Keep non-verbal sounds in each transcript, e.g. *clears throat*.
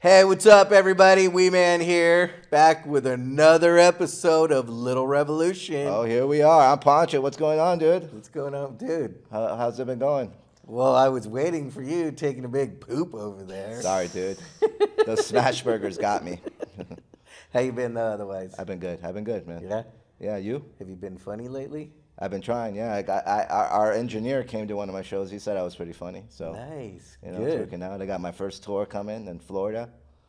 Hey, what's up, everybody? Wee Man here, back with another episode of Little Revolution. Oh, here we are. I'm Pancho. What's going on, dude? What's going on, dude? How, how's it been going? Well, I was waiting for you taking a big poop over there. Sorry, dude. *laughs* Those smash burgers got me. How you been uh, otherwise? I've been good. I've been good, man. Yeah? Yeah, you? Have you been funny lately? I've been trying. Yeah, I got. I, our, our engineer came to one of my shows. He said I was pretty funny. So Nice. you know, it's Good. working out. I got my first tour coming in Florida.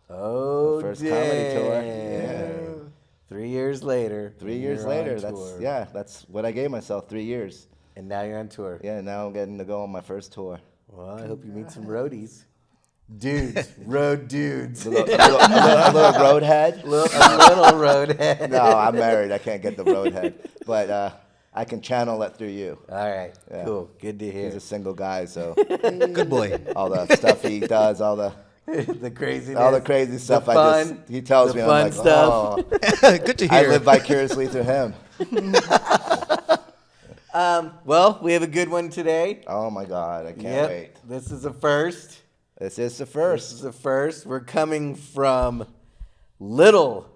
Oh, first comedy tour. damn. Three years later. Three years later. That's tour. yeah. That's what I gave myself. Three years. And now you're on tour. Yeah. Now I'm getting to go on my first tour. Well, I hope you meet some roadies. Dudes, *laughs* road dudes. A little, a little, a little, a little roadhead. *laughs* little, a little roadhead. No, I'm married. I can't get the roadhead, but uh, I can channel that through you. All right, Yeah. cool. Good to hear. He's a single guy, so *laughs* Good boy. all the stuff he does, all the *laughs* the craziness. all the crazy stuff. the I fun, just he tells the me, I'm like, stuff. oh, *laughs* Good to hear. I live vicariously through him. Um, well, we have a good one today. Oh my God, I can't yep. wait. This is a first. This is the This is a first. We're coming from little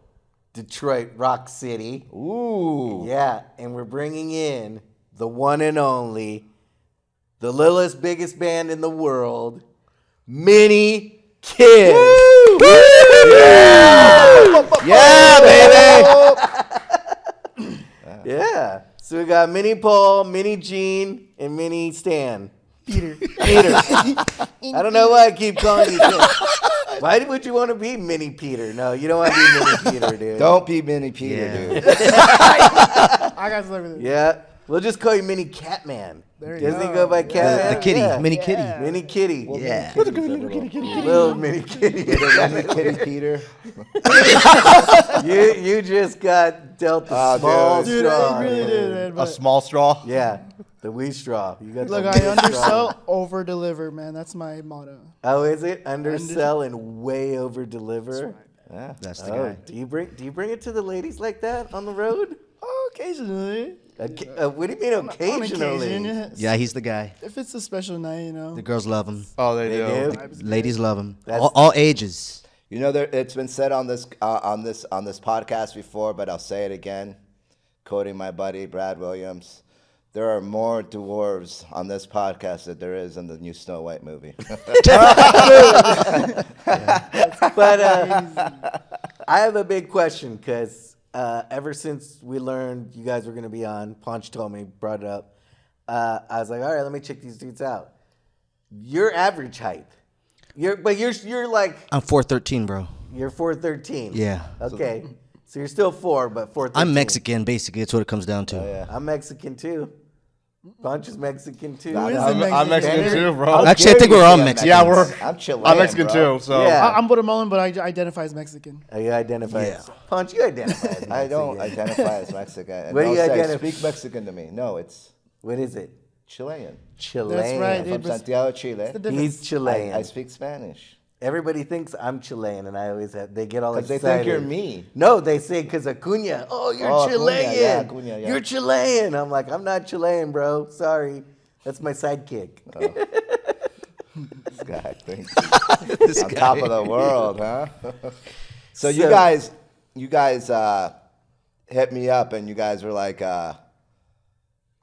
Detroit Rock City. Ooh, Yeah, and we're bringing in the one and only, the littlest, biggest band in the world, Mini Kiss. Woo! yeah, baby. *laughs* Yeah. So we got Mini Paul, Mini Gene, and Mini Stan. Peter. Peter. *laughs* I don't know why I keep calling you. *laughs* Stan. Why would you want to be Mini Peter? No, you don't want to be Mini Peter, dude. *laughs* Don't be Mini Peter, Yeah. dude. *laughs* *laughs* I got something. Yeah. We'll just call you Mini Catman. There you Doesn't he go. go by The- Catman? the kitty, Yeah. mini Yeah. kitty. Mini Kitty. Yeah. Little Mini Kitty. *laughs* Mini Kitty Peter. you you just got dealt the ah, Oh, small dude. Dude, straw. I really did, man. A small straw. Yeah, the wee straw. You got look, I undersell, over deliver, man. That's my motto. Oh, is it undersell and way over deliver? Yeah. That's the Oh, guy. do you bring do you bring it to the ladies like that on the road? Oh, occasionally. Occa- uh, what do you mean On occasionally? occasion, yes. Yeah, he's the guy. If it's a special night, you know. The girls love him. Oh, they, They do. do. Ladies love him. That's- All, all ages. You know, there, it's been said on this uh, on this on this podcast before, but I'll say it again, quoting my buddy Brad Williams. There are more dwarves on this podcast than there is in the new Snow White movie. *laughs* *laughs* But uh, I have a big question because uh, ever since we learned you guys were going to be on, Punch told me, brought it up. Uh, I was like, all right, let me check these dudes out. Your average height, you're but you're you're like I'm 413, bro. you're four thirteen. Yeah. Okay, so you're still four, but four. I'm Mexican, basically. That's what it comes down to. yeah. I'm Mexican too. Punch is Mexican too. Who is I'm, the I'm Mexican Mexican? too, bro. Actually, I think we're all I'm Mexican. Yeah, we're- I'm Chilean. I'm Mexican bro. too, so Yeah. I, I'm Guatemalan, but I identify as Mexican. Oh, you identify Yeah. as Punch. You identify. As *laughs* I don't Mexican. identify as Mexican. And What do you identify- Speak Mexican to me. No, it's What is it? Chilean. Chilean. That's right, I'm dude. from Santiago, Chile. the difference. He's Chilean. I, I speak Spanish. Everybody thinks I'm Chilean, and I always have. They get all Because excited. they think you're me. No, they say because Acuna. Oh, you're Oh, Acuna, Chilean. yeah, Acuna, yeah. You're Chilean. I'm like, I'm not Chilean, bro. Sorry, that's my sidekick. This guy thinks *laughs* This on guy. top of the world, huh? *laughs* so you guys, you guys uh, hit me up, and you guys were like, uh,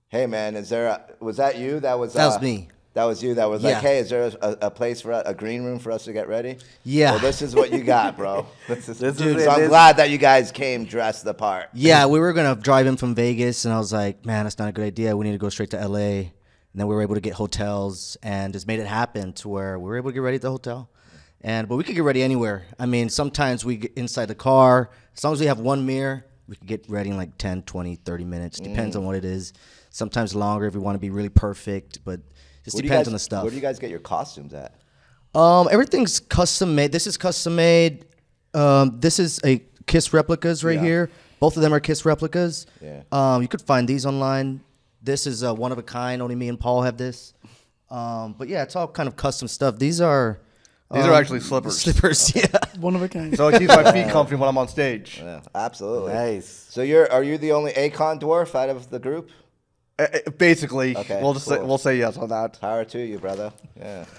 "Hey, man, is there? A, was that you? That was That was uh, me. That was you. That was Yeah. like, hey, is there a, a place for a, a green room for us to get ready? Yeah. Well, this is what you got, bro. *laughs* This is, This dude, it. so I'm This- glad that you guys came dressed the part. Yeah, we were gonna drive in from Vegas, and I was like, "Man, that's not a good idea. We need to go straight to LA." And then we were able to get hotels, and just made it happen to where we were able to get ready at the hotel. And but we could get ready anywhere. I mean, sometimes we get inside the car. As long as we have one mirror, we could get ready in like 10, 20, 30 minutes. Depends mm. on what it is. Sometimes longer if we want to be really perfect, but just Where depends guys- on the stuff. Where do you guys get your costumes at? Um, everything's custom made. This is custom made. Um, this is a Kiss replicas right Yeah. here. Both of them are Kiss replicas. Yeah. Um, you could find these online. This is uh, one of a kind. Only me and Paul have this. Um, but yeah, it's all kind of custom stuff. These are These are um, actually slippers. Slippers, yeah. *laughs* One of a kind. So it keeps my feet *laughs* comfy when I'm on stage. Yeah, absolutely. Nice. So you're are you the only Akon dwarf out of the group? Uh, uh, Basically, Okay, we'll just say, we'll say yes on that. Power to you, brother. Yeah. *laughs*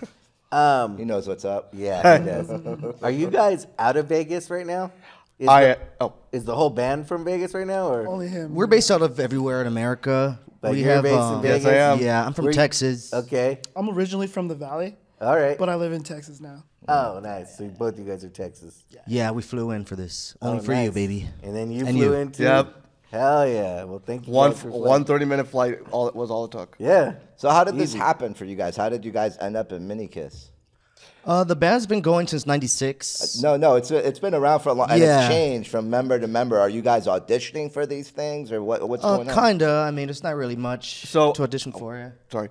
Um, He knows what's up. yeah, *laughs* he does. Are you guys out of Vegas right now? Is, I the, oh is the whole band from Vegas right now, or Only him. We're based out of everywhere in America. But we you're have, based in um, Vegas? Yes, I am. Yeah, I'm from Where you- Texas. okay? I'm originally from the Valley, All right. but I live in Texas now. oh, nice. So both you guys are Texas. Yeah, we flew in for this. Only Oh, for you, baby. And then you And flew you. into. Yep. Hell yeah. Well, thank you. one for flying. one 30 minute flight all it was all it took. Yeah. So how did this Easy. happen for you guys? How did you guys end up in Mini Kiss? Uh, the band's been going since '96. No, no, it's it's been around for a long, and Yeah. it's changed from member to member. Are you guys auditioning for these things, or what? What's Uh, going on? kinda. I mean, it's not really much So- to audition for. Yeah. Sorry.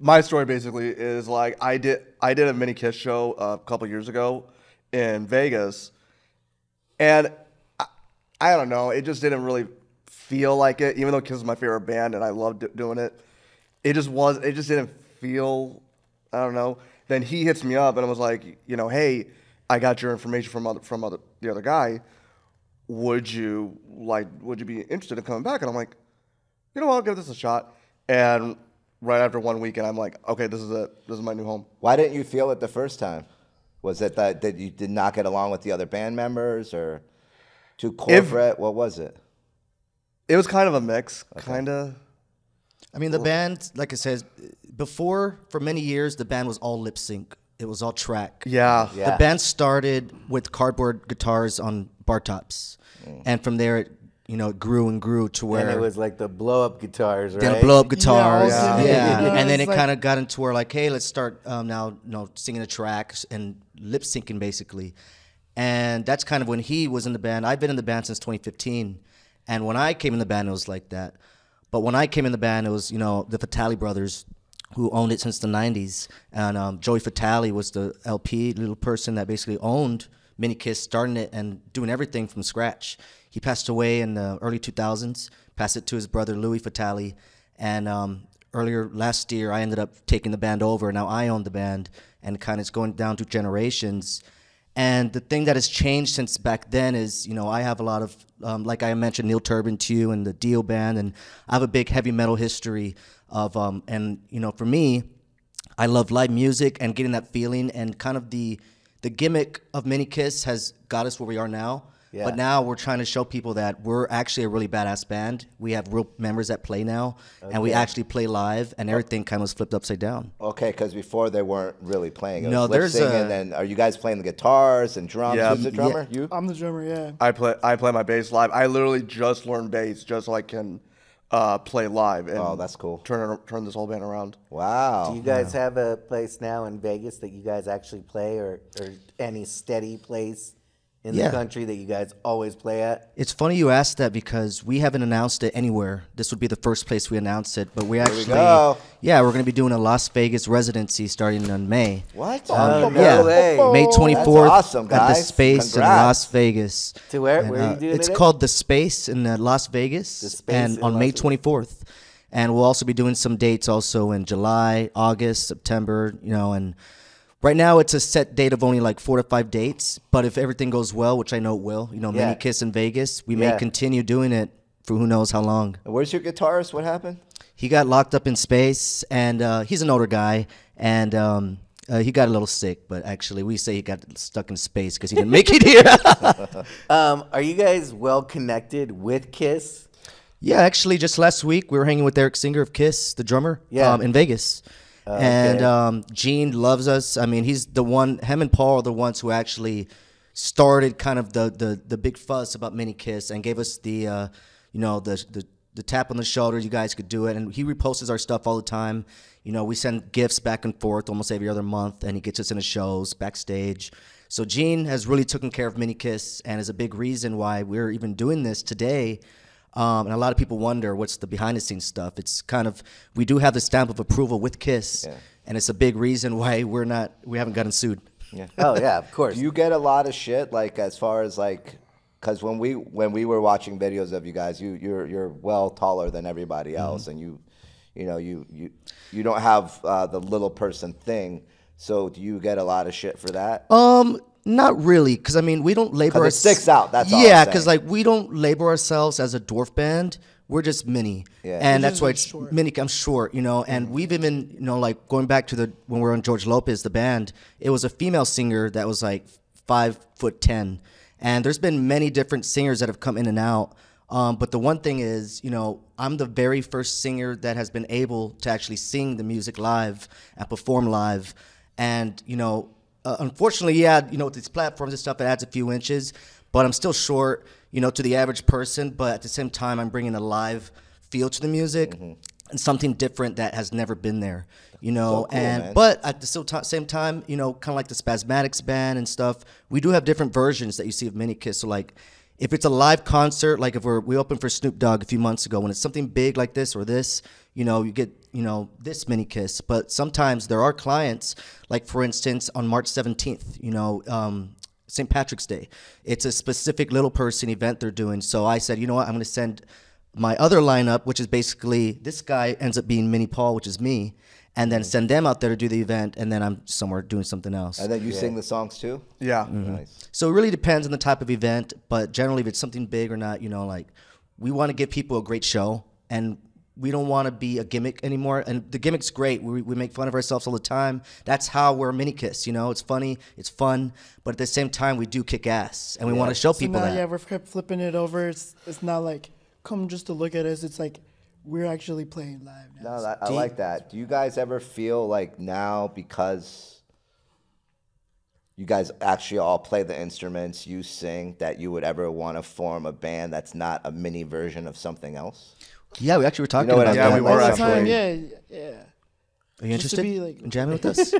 My story basically is like I did I did a mini kiss show a couple years ago in Vegas, and I, I don't know, it just didn't really feel like it. Even though Kiss is my favorite band and I loved do- doing it, it just was. It just didn't feel. I don't know. Then he hits me up and I was like, you know, hey, I got your information from other from other the other guy. Would you like? Would you be interested in coming back? And I'm like, you know what, I'll give this a shot. And right after one weekend, I'm like, okay, this is it. This is my new home. Why didn't you feel it the first time? Was it that, that you did not get along with the other band members, or too corporate? what was it? It was kind of a mix, kind of. I mean, the band, like I said, before for many years, the band was all lip sync. It was all track. Yeah. Yeah. The band started with cardboard guitars on bar tops, and from there, it you know, it grew and grew to where And it was like the blow up guitars, right? then blow up guitars, Yeah, yeah, yeah. Yeah, and then it *laughs* like- kind of got into where like, hey, let's start um, now, you know, singing the tracks and lip syncing basically, and that's kind of when he was in the band. I've been in the band since 2015, and when I came in the band, it was like that. But when I came in the band, it was you know the Fatale brothers who owned it since the 90s, and um, Joey Fatale was the LP little person that basically owned Mini Kiss, starting it and doing everything from scratch. He passed away in the early 2000s, passed it to his brother Louis Fatale, and um, earlier last year I ended up taking the band over. Now I own the band, and kind of it's going down to generations. And the thing that has changed since back then is, you know, I have a lot of, um, like I mentioned, Neil Turbin too, and the Dio band, and I have a big heavy metal history of, um, and you know, for me, I love live music and getting that feeling, and kind of the, the gimmick of Mini Kiss has got us where we are now. Yeah. But now we're trying to show people that we're actually a really badass band. We have real members that play now, and we actually play live, and everything kind of was flipped upside down. Okay, because before they weren't really playing. It No, was lip there's singing, a- and are you guys playing the guitars and drums? Yeah. Who's the drummer? You? I'm the drummer, yeah. I play I play my bass live. I literally just learned bass just so I can uh, play live. And Oh, that's cool. Turn turn this whole band around. Wow. Do you guys have a place now in Vegas that you guys actually play, or, or any steady place in Yeah. the country that you guys always play at? It's funny you asked that because we haven't announced it anywhere. This would be the first place we announced it, but we we actually, go. yeah, we're going to be doing a Las Vegas residency starting in May. what? Oh, no yeah, way. May 24th awesome, at the. Space in Las Vegas. To where- And, where uh, It's it called the Space in uh, Las Vegas, The Space and on Las May 24th. And we'll also be doing some dates also in July, August, September, you know, and right now it's a set date of only like four to five dates. But if everything goes well, which I know it will, you know, Yeah. Mini Kiss in Vegas, we Yeah. may continue doing it for who knows how long. And Where's your guitarist? What happened? He got locked up in space, and uh, he's an older guy, and um, uh, he got a little sick. But actually, we say he got stuck in space because he didn't make it here. *laughs* Um, are you guys well connected with Kiss? yeah, actually, just last week we were hanging with Eric Singer of Kiss, the drummer, Yeah. um, in Vegas. And okay. um, Gene loves us. I mean, he's the one. Him and Paul are the ones who actually started kind of the the, the big fuss about Mini Kiss and gave us the uh, you know the, the the tap on the shoulder. You guys could do it. And he reposts our stuff all the time. You know, we send gifts back and forth almost every other month, and he gets us in his shows backstage. So Gene has really taken care of Mini Kiss and is a big reason why we're even doing this today. Um, and a lot of people wonder what's the behind the scenes stuff. It's kind of we do have the stamp of approval with Kiss, and it's a big reason why we're not we haven't gotten sued. Yeah. *laughs* Oh yeah, of course. Do you get a lot of shit like as far as like because when we when we were watching videos of you guys, you you're you're well taller than everybody Mm-hmm. else, and you you know you you you don't have uh, the little person thing. So do you get a lot of shit for that? Um, not really, because I mean we don't labor. 'Cause it sticks out, that's all yeah, because like we don't label ourselves as a dwarf band. we're just mini, Yeah. and You're that's just, why like, it's short. mini. I'm short, you know, and we've even you know like going back to the when we were on George Lopez, the band. It was a female singer that was like five foot ten, and there's been many different singers that have come in and out. Um, but the one thing is, you know, I'm the very first singer that has been able to actually sing the music live and perform live. And, you know, uh, unfortunately, yeah, you know, with these platforms and stuff, it adds a few inches, but I'm still short, you know, to the average person. But at the same time, I'm bringing a live feel to the music and something different that has never been there, you know. cool, and man. but at the still ti- same time, you know, kind of like the Spazmatics band and stuff, we do have different versions that you see of Mini Kiss. So like, if it's a live concert, like if we're we opened for Snoop Dogg a few months ago, when it's something big like this or this, you know, you get you know this Mini Kiss. But sometimes there are clients, like for instance, on March seventeenth, you know. Um, St. Patrick's Day. It's a specific little person event they're doing. So I said, you know what, I'm going to send my other lineup, which is basically this guy ends up being Mini Paul, which is me, and then send them out there to do the event, and then I'm somewhere doing something else. And then you sing the songs too. Yeah. Mm-hmm. Nice. So it really depends on the type of event, but generally, if it's something big or not, you know, like we want to give people a great show, and we don't want to be a gimmick anymore. And the gimmick's great. We, we make fun of ourselves all the time. That's how we're Mini Kiss. You know, it's funny, it's fun, but at the same time, we do kick ass, and we want to show So people now, that. yeah, we're kept flipping it over. It's it's not like come just to look at us. It's like we're actually playing live now. No, that, I like that. Do you guys ever feel like now because you guys actually all play the instruments, you sing, that you would ever want to form a band that's not a mini version of something else? Yeah, we actually were talking know what about I Yeah, that. we were All the actually. time, yeah, yeah. Are you Just to interested be, like- in jamming with *laughs* us? I,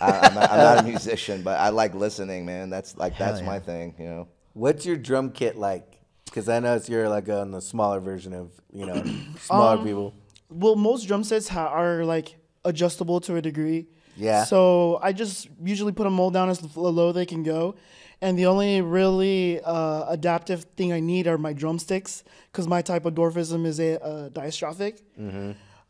I'm, not, I'm not a musician, but I like listening, man. That's like that's yeah. my thing, you know. What's your drum kit like? Because I know it's you're like on the smaller version of you know *clears throat* smaller Um, people. Well, most drum sets ha- are like adjustable to a degree. Yeah. So I just usually put them all down as low they can go, and the only really uh, adaptive thing I need are my drumsticks because my type of dwarfism is a uh, diastrophic,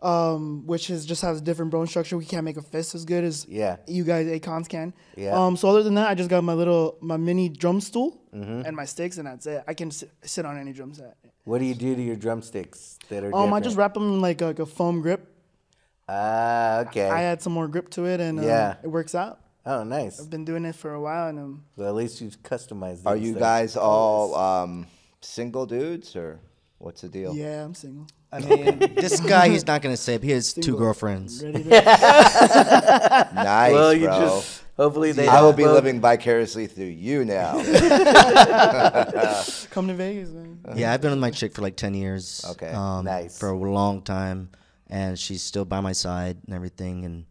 um, which is just has a different bone structure. We can't make a fist as good as Yeah. you guys acons can. Yeah. Um, so other than that, I just got my little my mini drum stool and my sticks, and that's it. I can sit, sit on any drum set. What do you do to your drumsticks that are? Um, I just wrap them in like a, like a foam grip. Ah, okay. I add some more grip to it, and uh, Yeah. it works out. Oh, nice. I've been doing it for a while, and um, Well, at least you've customized. Are you things. guys all um, single dudes or what's the deal? yeah, I'm single. I mean, *laughs* this guy, he's not gonna say, but he has two girlfriends. Ready to *laughs* Nice, Well, you bro. just hopefully they. I will don't be both- living vicariously through you now. *laughs* come to Vegas, man. Yeah, I've been with my chick for like ten years. Okay. um, Nice. For a long time, and she's still by my side and everything. And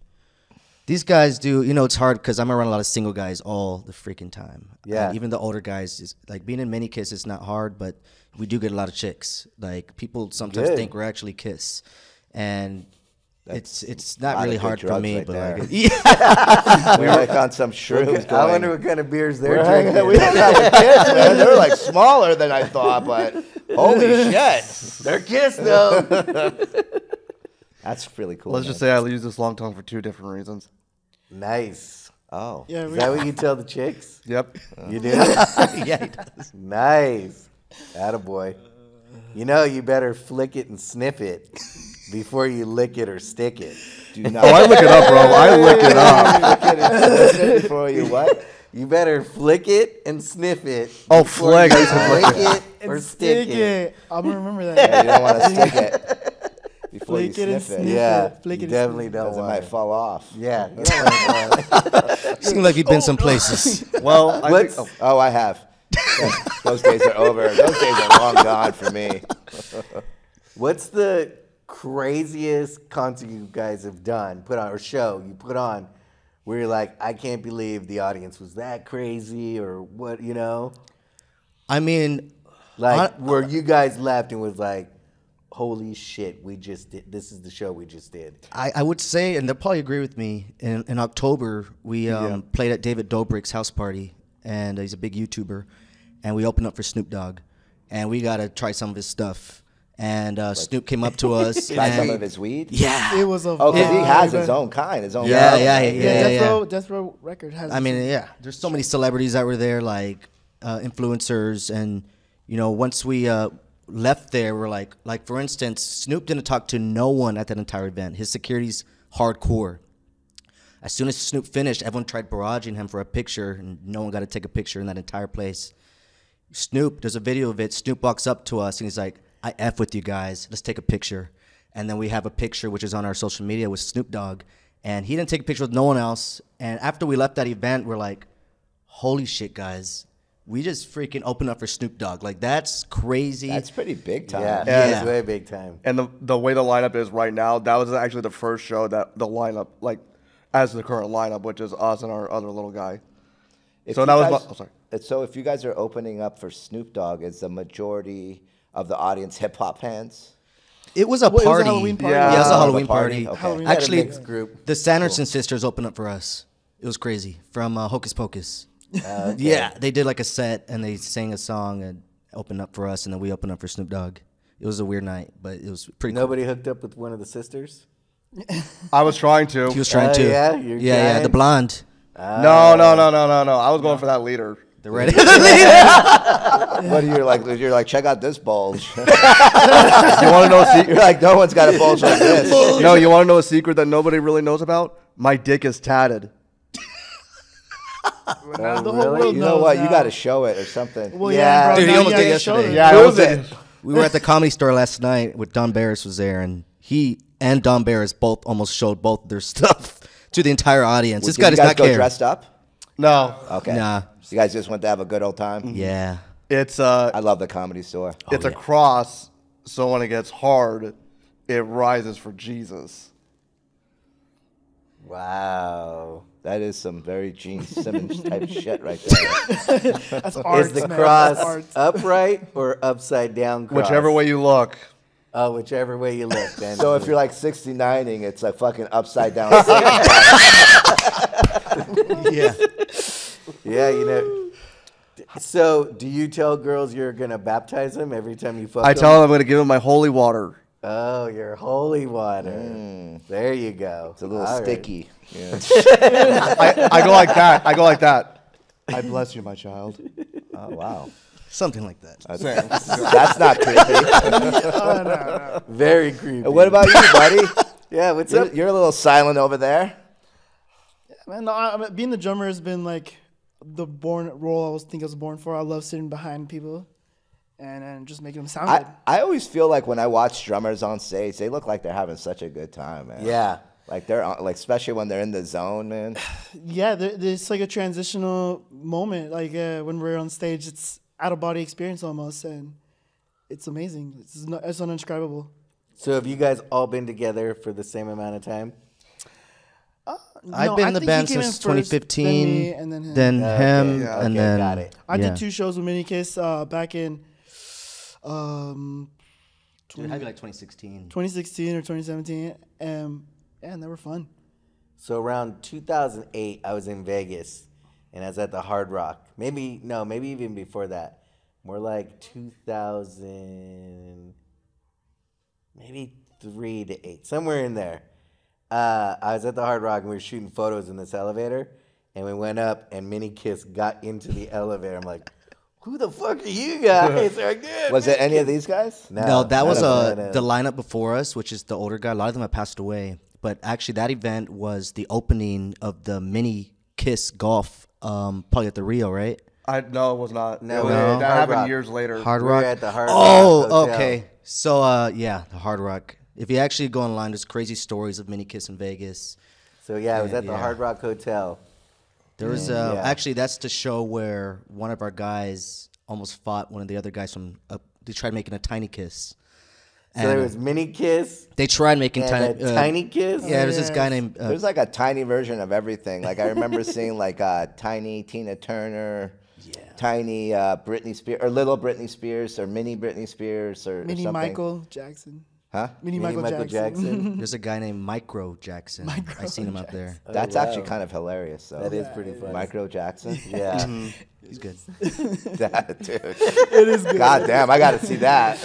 these guys do, you know, it's hard because I'm around a lot of single guys all the freaking time. Uh, yeah. And even the older guys, is like being in mini kiss. It's not hard, but we do get a lot of chicks. Like people sometimes Good. think we're actually kiss, and. it's it's not really hard for me, right but there. like *laughs* yeah, We're like on some shrooms. I wonder what kind of beers they're We're hanging out- drinking. *laughs* we hung out with kids, man. They were like smaller than I thought, but holy *laughs* shit. They're kiss though. That's really cool. Let's man. just say I use this long tongue for two different reasons. Nice. Oh. Yeah, Is we, that what you tell the chicks? *laughs* Yep. You do. *laughs* yeah, he does. nice. Attaboy. You know you better flick it and sniff it before you lick it or stick it. Do oh, not Oh, I look it up, bro. I look it up. *laughs* look at it before you what? You better flick it and sniff it. Oh, flick. you I used to flick lick it or stick stick it. it. I'm gonna remember that. Yeah, that. you don't want to stick it before you Flick it and sniff it. sniff Yeah, it. Flick you it definitely sniff don't Because it might fall off. Yeah. *laughs* you don't want it. *laughs* Seems like you've been oh, some places. *laughs* Well, I think, oh, Oh, I have. Those days are over. Those days are long gone for me. What's the craziest concert you guys have done, put on, or show you put on, where you're like, I can't believe the audience was that crazy, or what, you know? I mean, Like, I- where you guys left and was like, holy shit, we just did, this is the show we just did. I, I would say, and they'll probably agree with me. In, in October, we um, played at David Dobrik's house party, and he's a big YouTuber, and we opened up for Snoop Dogg, and we got to try some of his stuff. And uh, Snoop came up to *laughs* us. Try and, some of his weed. Yeah. It was a. Oh, because he has his own kind, his own. Yeah, yeah, yeah, Yeah, yeah, Death yeah. Row, Death Row Record has. I mean, yeah. There's so many celebrities that were there, like uh, influencers, and you know, once we uh, left there were like, like for instance, Snoop didn't talk to no one at that entire event. His security's hardcore. As soon as Snoop finished, everyone tried barraging him for a picture, and no one got to take a picture in that entire place. Snoop, there's a video of it. Snoop walks up to us and he's like, I F with you guys. Let's take a picture. And then we have a picture which is on our social media with Snoop Dogg. And he didn't take a picture with no one else. And after we left that event, we're like, holy shit, guys. We just freaking opened up for Snoop Dogg. Like, that's crazy. That's pretty big time. Yeah, Yeah. it's way big time. And the the way the lineup is right now, that was actually the first show that the lineup, like, as the current lineup, which is us and our other little guy. If So you that was my- oh, sorry. So if you guys are opening up for Snoop Dogg, is the majority of the audience hip hop fans? it was a Well, it was a party. Halloween party. Yeah. Yeah, it was a Oh, Halloween the party? party. Okay. Halloween Actually, group. the Sanderson sisters opened up for us. It was crazy from uh, Hocus Pocus. Oh, yeah, they did like a set and they sang a song and opened up for us, and then we opened up for Snoop Dogg. It was a weird night, but it was pretty. cool. Nobody hooked up with one of the sisters. *laughs* I was trying to. He was trying Oh, to. yeah? You're yeah, yeah. The blonde. Oh. no, no, no, no, no, no. I was going for that leader. The red. *laughs* *laughs* What are you like? You're like, check out this bulge. You want to know a you're like, no one's got a bulge like this. no, you want to know a secret that nobody really knows about? My dick is tatted. Now the whole really? world You know knows what? You got to show it or something. Well, Yeah. yeah, bro. Dude, he almost did gotta show yesterday. Yeah, Prove I was it. we were at the comedy store last night with Don Barris was there, and he and Don Barris both almost showed both their *laughs* stuff to the entire audience. this guy you does not go care. dressed up? No, Okay. Nah. You guys just went to have a good old time. Yeah. it's uh, I love the comedy store. it's yeah. a cross. So when it gets hard, it rises for Jesus. Wow. That is some very Gene *laughs* Simmons type shit right there. *laughs* That's art. Is the man. cross That's upright or upside down? Cross? Whichever way you look. Oh, whichever way you look. Then. So if you're like 69ing, it's like fucking upside down. *laughs* Yeah. yeah, you know. So, do you tell girls you're gonna baptize them every time you fuck I them? tell them I'm going to give them my holy water. Oh, your holy water. Mm. There you go. It's a little All right. Sticky. Yeah. *laughs* I, I go like that. I go like that. I bless you, my child. Oh wow. Something like that. That's not creepy. *laughs* Very creepy. what about you, buddy? Yeah, what's You're, up? you're a little silent over there. Man, no, I, I mean, being the drummer has been like the born role I was think I was born for. I love sitting behind people and and just making them sound good. I, I always feel like when I watch drummers on stage, they look like they're having such a good time, man. Yeah. Like they're on, like especially when they're in the zone, man. Yeah, there, there's like a transitional moment. Like uh, when we're on stage, it's out of body experience almost, and it's amazing. It's no, it's undescribable. So, have you guys all been together for the same amount of time? I've No, been in the band came in since first, then 2015. me, and then him. Then Okay, him, yeah, and okay, then got it. I yeah. did two shows with Mini Kiss uh, back in um, Dude, it had to be like 2016. 2016 or 2017, um, and they were fun. So, around 2008, I was in Vegas and I was at the Hard Rock. Maybe, no, maybe even before that. More like 2000, maybe three to eight, somewhere in there. Uh, I was at the Hard Rock and we were shooting photos in this elevator. And we went up and Mini Kiss got into the elevator. I'm like, who the fuck are you guys? *laughs* They're like, Was it any of these guys? No, that was no, uh, no, no. the lineup before us, which is the older guy. A lot of them have passed away. But actually, that event was the opening of the mini Kiss Golf, um, probably at the Rio, right? I no, it was not. No, It no. that Hard happened Rock. years later. Hard We Rock. at the Hard oh, Rock Hotel. okay. So, uh, yeah, the Hard Rock. If you actually go online, there's crazy stories of mini Kiss in Vegas. So, yeah, I was at the Yeah. Hard Rock Hotel. There was uh, Yeah. actually that's the show where one of our guys almost fought one of the other guys from. Uh, they tried making a tiny kiss. So, there was Mini Kiss they tried making and tiny. a uh, Tiny Kiss. Yeah, there's this guy named. Uh, There's like a tiny version of everything. Like I remember *laughs* seeing like uh, tiny Tina Turner, yeah. tiny uh, Britney Spears, or little Britney Spears, or mini Britney Spears, or, or Mini something. Michael Jackson. Huh? Mini, Mini Michael, Michael Jackson. Jackson. *laughs* There's a guy named Micro Jackson. I seen him out there. That's oh, wow. actually kind of hilarious. Though. That is pretty funny. Micro Jackson. *laughs* Yeah. *laughs* He's good. that dude. It is good. God damn, I got to see that.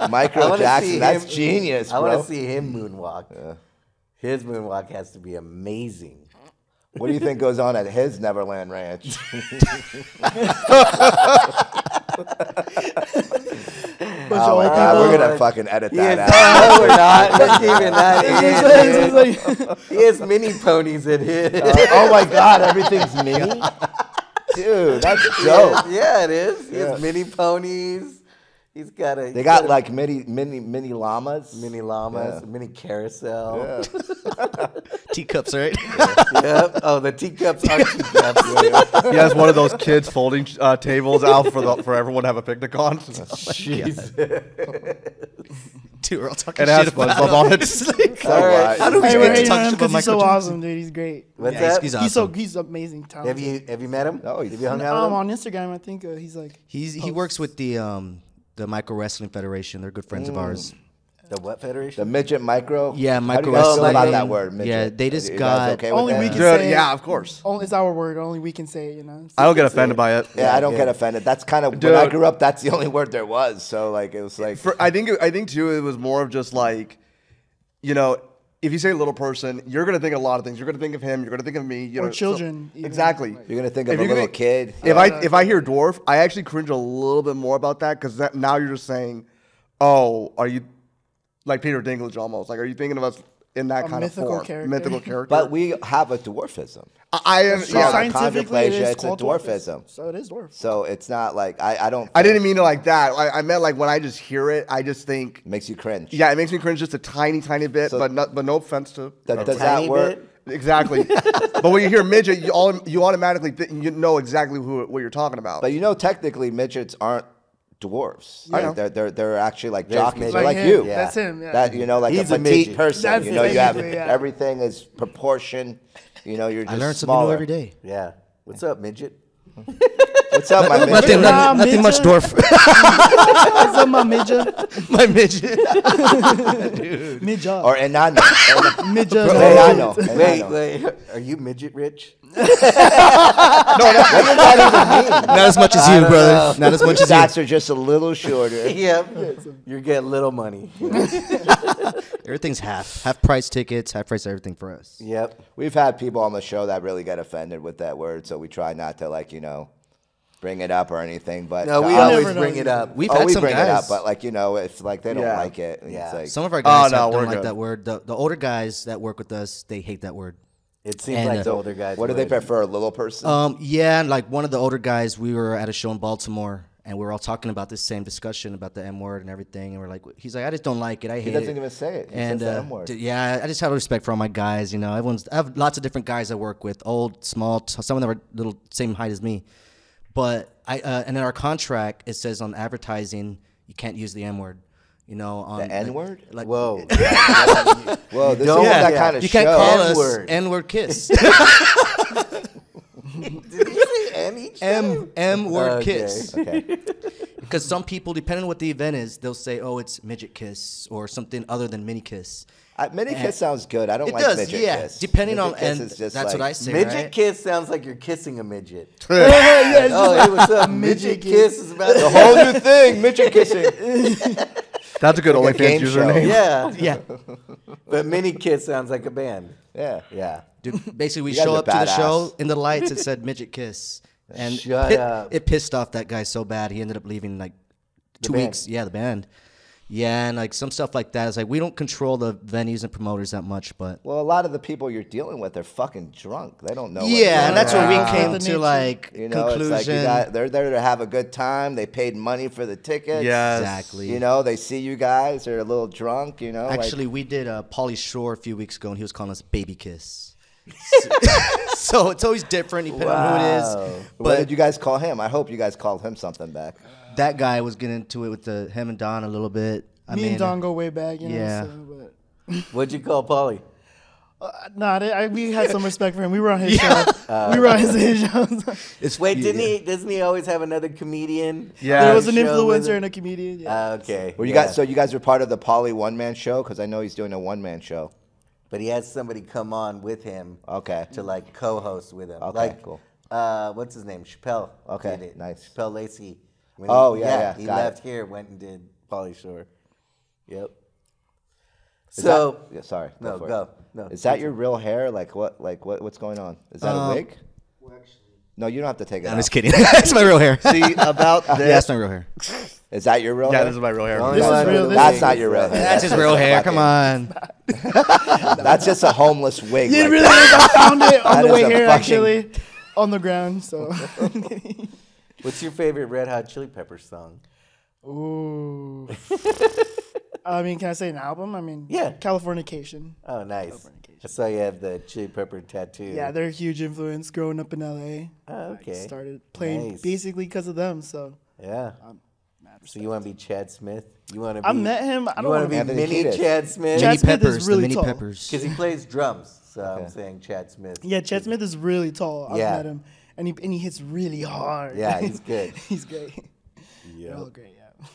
I Micro Jackson. That's him- genius, I want to see him moonwalk. His moonwalk has to be amazing. What do you think goes on at his Neverland Ranch? Bunch Oh of old god, we're gonna fucking edit that out. no, we're not. We're keeping that in. Like- He has mini ponies in his. *laughs* Uh, oh my god, everything's mini. *laughs* Dude, that's dope. Yeah, it is. He Yeah. has mini ponies. He's got a. They got like mini mini mini llamas. mini llamas, Yeah. mini carousel. Yeah. *laughs* Teacups, right? Yep. Oh, the teacups are *laughs* teacups. He has one of those kids folding uh, tables out for the, for everyone to have a picnic on. Dude, we're all talking And it has shit about SpongeBob on it. It's *laughs* like, All right. how do we Hey, get we're to talk him shit because about he's so Michael awesome, dude. He's great. What's Yeah, that? he's He's so awesome. he's amazing, talented. have you have you met him? Oh, he's- have you hung out Um, with him? on Instagram, I think uh, he's like He's he works with the um the Micro Wrestling Federation. They're good friends of mm. ours. The what federation? The midget micro. Yeah, How do micro you guys feel wrestling. about that word? Midget? Yeah, they just You guys got- okay with Only that? we can Dude, say yeah, it. of course. Only, it's our word. Only we can say it. You know. I don't get offended by it. Yeah, I don't Yeah. get offended. That's kind of when I Dude. grew up. That's the only word there was. So like, it was like For, I think I think too it was more of just like, you know, if you say little person, you're gonna think a lot of things. You're gonna think of him. You're gonna think of me. You Or know, so- children, even, exactly. you're gonna think of If a you little think- kid. If I if I hear dwarf, I actually cringe a little bit more about that because now you're just saying, oh, are you like Peter Dinklage almost? Like, are you thinking of us in that A kind mythical of form, character. mythical *laughs* character? But we have a dwarfism. I, I am. So Yeah, Scientifically, it Chondroplasia, is it's a called dwarfism. So it is dwarf. So it's not like I, I don't. I didn't mean it like that. I, I meant like when I just hear it, I just think, makes you cringe. yeah, it makes me cringe just a tiny, tiny bit. So- but not, but no offense to. That, does tiny that work? bit? Exactly. *laughs* but when you hear midget, you all you automatically th- you know exactly who what you're talking about. But you know, technically, midgets aren't dwarfs. I Like. They're they're they're actually like There's jockeys. They're Like like you. Yeah. That's him. Yeah. That you know, like He's a a petite midget. person. That's you know, you have yeah. everything is proportion. You know, you're just I learned something smaller. new every day. Yeah. What's up, midget? *laughs* What's up, my midget? Nothing, Nah, nothing, nothing much midget. dwarf. *laughs* What's up, my midget? *laughs* My midget. Midget. Or enano. En- midget. enano. Wait, enano. wait. Are you midget rich? *laughs* No, Not as much as you, brother. Not as much as you. Socks are just a little shorter. yep. You're getting little money. Everything's half. Half price tickets, half price everything for us. Yep. We've had people on the show that really get offended with that word, so we try not to like you know bring it up or anything. But No, we always bring it up. We've oh, had we some bring guys. it up, but like you know, if like they don't Yeah. like it, Yeah. it's like Some of our guys no, have- we're don't like good. that word. The, the older guys that work with us, they hate that word. It seems And, like uh, the older guys. what do they would. prefer, a little person? Um, yeah, and like one of the older guys, we were at a show in Baltimore, and we were all talking about this same discussion about the M word and everything, and we're like, he's like, I just don't like it. I hate it. he it. doesn't even say it. He and says the uh, M word. d- yeah, I just have respect for all my guys. You know, everyone's. I have lots of different guys I work with, old, small. T- some of them are little, same height as me. But I uh, and in our contract it says on advertising you can't use the M word. You know, on The N word? Like, Whoa. *laughs* Whoa, this is that yeah. kind of shit. you show. can't call us N-word. N word kiss. *laughs* Did you say M each M time? M word Okay. kiss. Okay. *laughs* Because some people, depending on what the event is, they'll say, "Oh, it's midget kiss" or something other than mini kiss. Uh, mini kiss sounds good. I don't It like does, midget yeah. kiss. Depending Midget on, kiss and is just that's like, what I say. Midget right? kiss sounds like you're kissing a midget. *laughs* yeah, it's oh, just hey, what's up? *laughs* midget Midget kiss is about The whole new thing, midget kissing. That's a good Like a OnlyFans game show. username. Yeah. Yeah, But mini kiss sounds like a band. Yeah. Yeah. Dude, basically, we You show up to the show in the lights. It said *laughs* midget kiss, and Shut pi- up. it pissed off that guy so bad he ended up leaving like two band. weeks. Yeah, the band. Yeah, and like some stuff like that. It's like we don't control the venues and promoters that much, but Well, a lot of the people you're dealing with, they're fucking drunk. They don't know. what's yeah, and going that's where we on. came to like You know, conclusion. it's like you got, they're there to have a good time. They paid money for the tickets. Yes. exactly. You know, they see you guys. They're a little drunk. You know, like- Actually, we did a Pauly Shore a few weeks ago, and he was calling us baby kiss. *laughs* so it's always different depending on who it is. Wow. is. what But did you guys call him? I hope you guys called him something back. that guy was getting into it with the him and Don a little bit. I me mean, and Don go way back, you know. yeah. So, but *laughs* What'd you call Pauly? uh, nah, they, I, we had some respect for him. We were on his show. *laughs* we were on his, his show. it's Wait, yeah. didn't he? Doesn't he always have another comedian? Yeah. there was an influencer and a comedian. Yeah. Ah, okay. Well, you yeah. guys, so you guys were part of the Pauly one man show because I know he's doing a one man show. But he has somebody come on with him Okay. to like co-host with him. Okay, like, cool. Uh, what's his name? Chappelle. Okay, did it. nice. Chappelle Lacey. When Oh, yeah, yeah, He got left it. here, went and did Pauly Shore. Yep. Is so that, yeah, sorry. no, for it. go. No. Is that your real hair? Like what? Like what? What's going on? Is that a wig? No, you don't have to take it. I'm off. just kidding. *laughs* that's my real hair. See about *laughs* yeah, that's my real hair. Is that your real Yeah, hair? this is my real hair. Only This is real- this That's is- not your real hair. That's his real hair. Come on. *laughs* That's just a homeless wig. It like really that. is. I found it on *laughs* That the way here, actually, on the ground. So, *laughs* What's your favorite Red Hot Chili Peppers song? ooh. I mean, can I say an album? I mean, Yeah. Californication. Oh, nice. I saw you have the chili pepper tattoo. Yeah, they're a huge influence growing up in LA. Oh, I okay. started playing Nice. basically because of them. So Yeah. Um, So you want to be Chad Smith? You want to be? I met him. I don't want want to be Anthony mini Kiedis. Chad Smith? Chad Mini Smith peppers. The really mini tall. peppers. Because he plays drums, so I'm saying Chad Smith. Yeah, Chad Smith is really tall. I've Yeah. met him, and he and he hits really hard. Yeah, he's *laughs* good. he's great. They're all great. Yeah.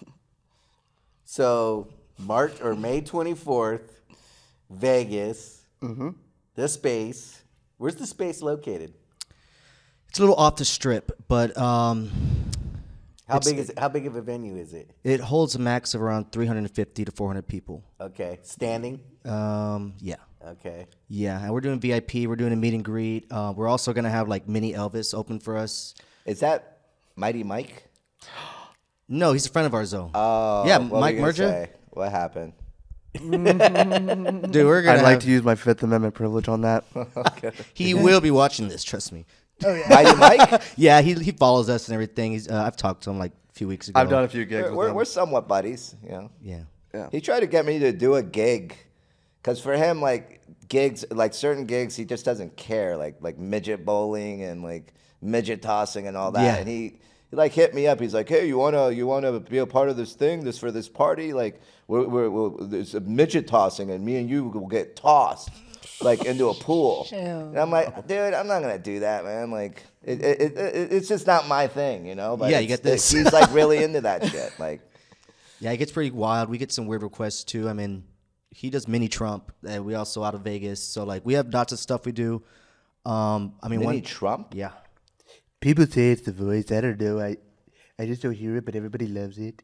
So March or May 24th, Vegas, Mm-hmm. the space. Where's the space located? It's a little off the strip, but um, How It's- big is it? How big of a venue is it? it holds a max of around 350 to 400 people. Okay, standing. Um, yeah. Okay, Yeah, and we're doing VIP. We're doing a meet and greet. Uh, we're also gonna have like mini Elvis open for us. Is that Mighty Mike? No, he's a friend of ours though. Oh, yeah, what Mike you gonna Merja. say? What happened? *laughs* Dude, we're gonna. I'd like to use my Fifth Amendment privilege on that. *laughs* He will be watching this. Trust me. Mighty *laughs* Mike? Yeah, he he follows us and everything. He's, uh, I've talked to him like a few weeks ago. I've done a few gigs We're, with we're, him. we're somewhat buddies, you know. Yeah. He tried to get me to do a gig, cause for him, like gigs, like certain gigs, he just doesn't care, like like midget bowling and like midget tossing and all that. Yeah. And he, he like hit me up. He's like, "Hey, you wanna you wanna be a part of this thing? This for this party? Like, we're, we're, we're there's a midget tossing, and me and you will get tossed." Like into a pool, and I'm like, dude, I'm not gonna do that, man. Like, it, it, it, it- it's just not my thing, you know. But Yeah, you get this. He's like really into that *laughs* shit. Like, Yeah, it gets pretty wild. We get some weird requests too. I mean, he does mini Trump, and we also out of Vegas. So like, we have lots of stuff we do. Um, I mean, Mini one Trump. Yeah, People say it's the voice. I don't know. I, I just don't hear it, but everybody loves it.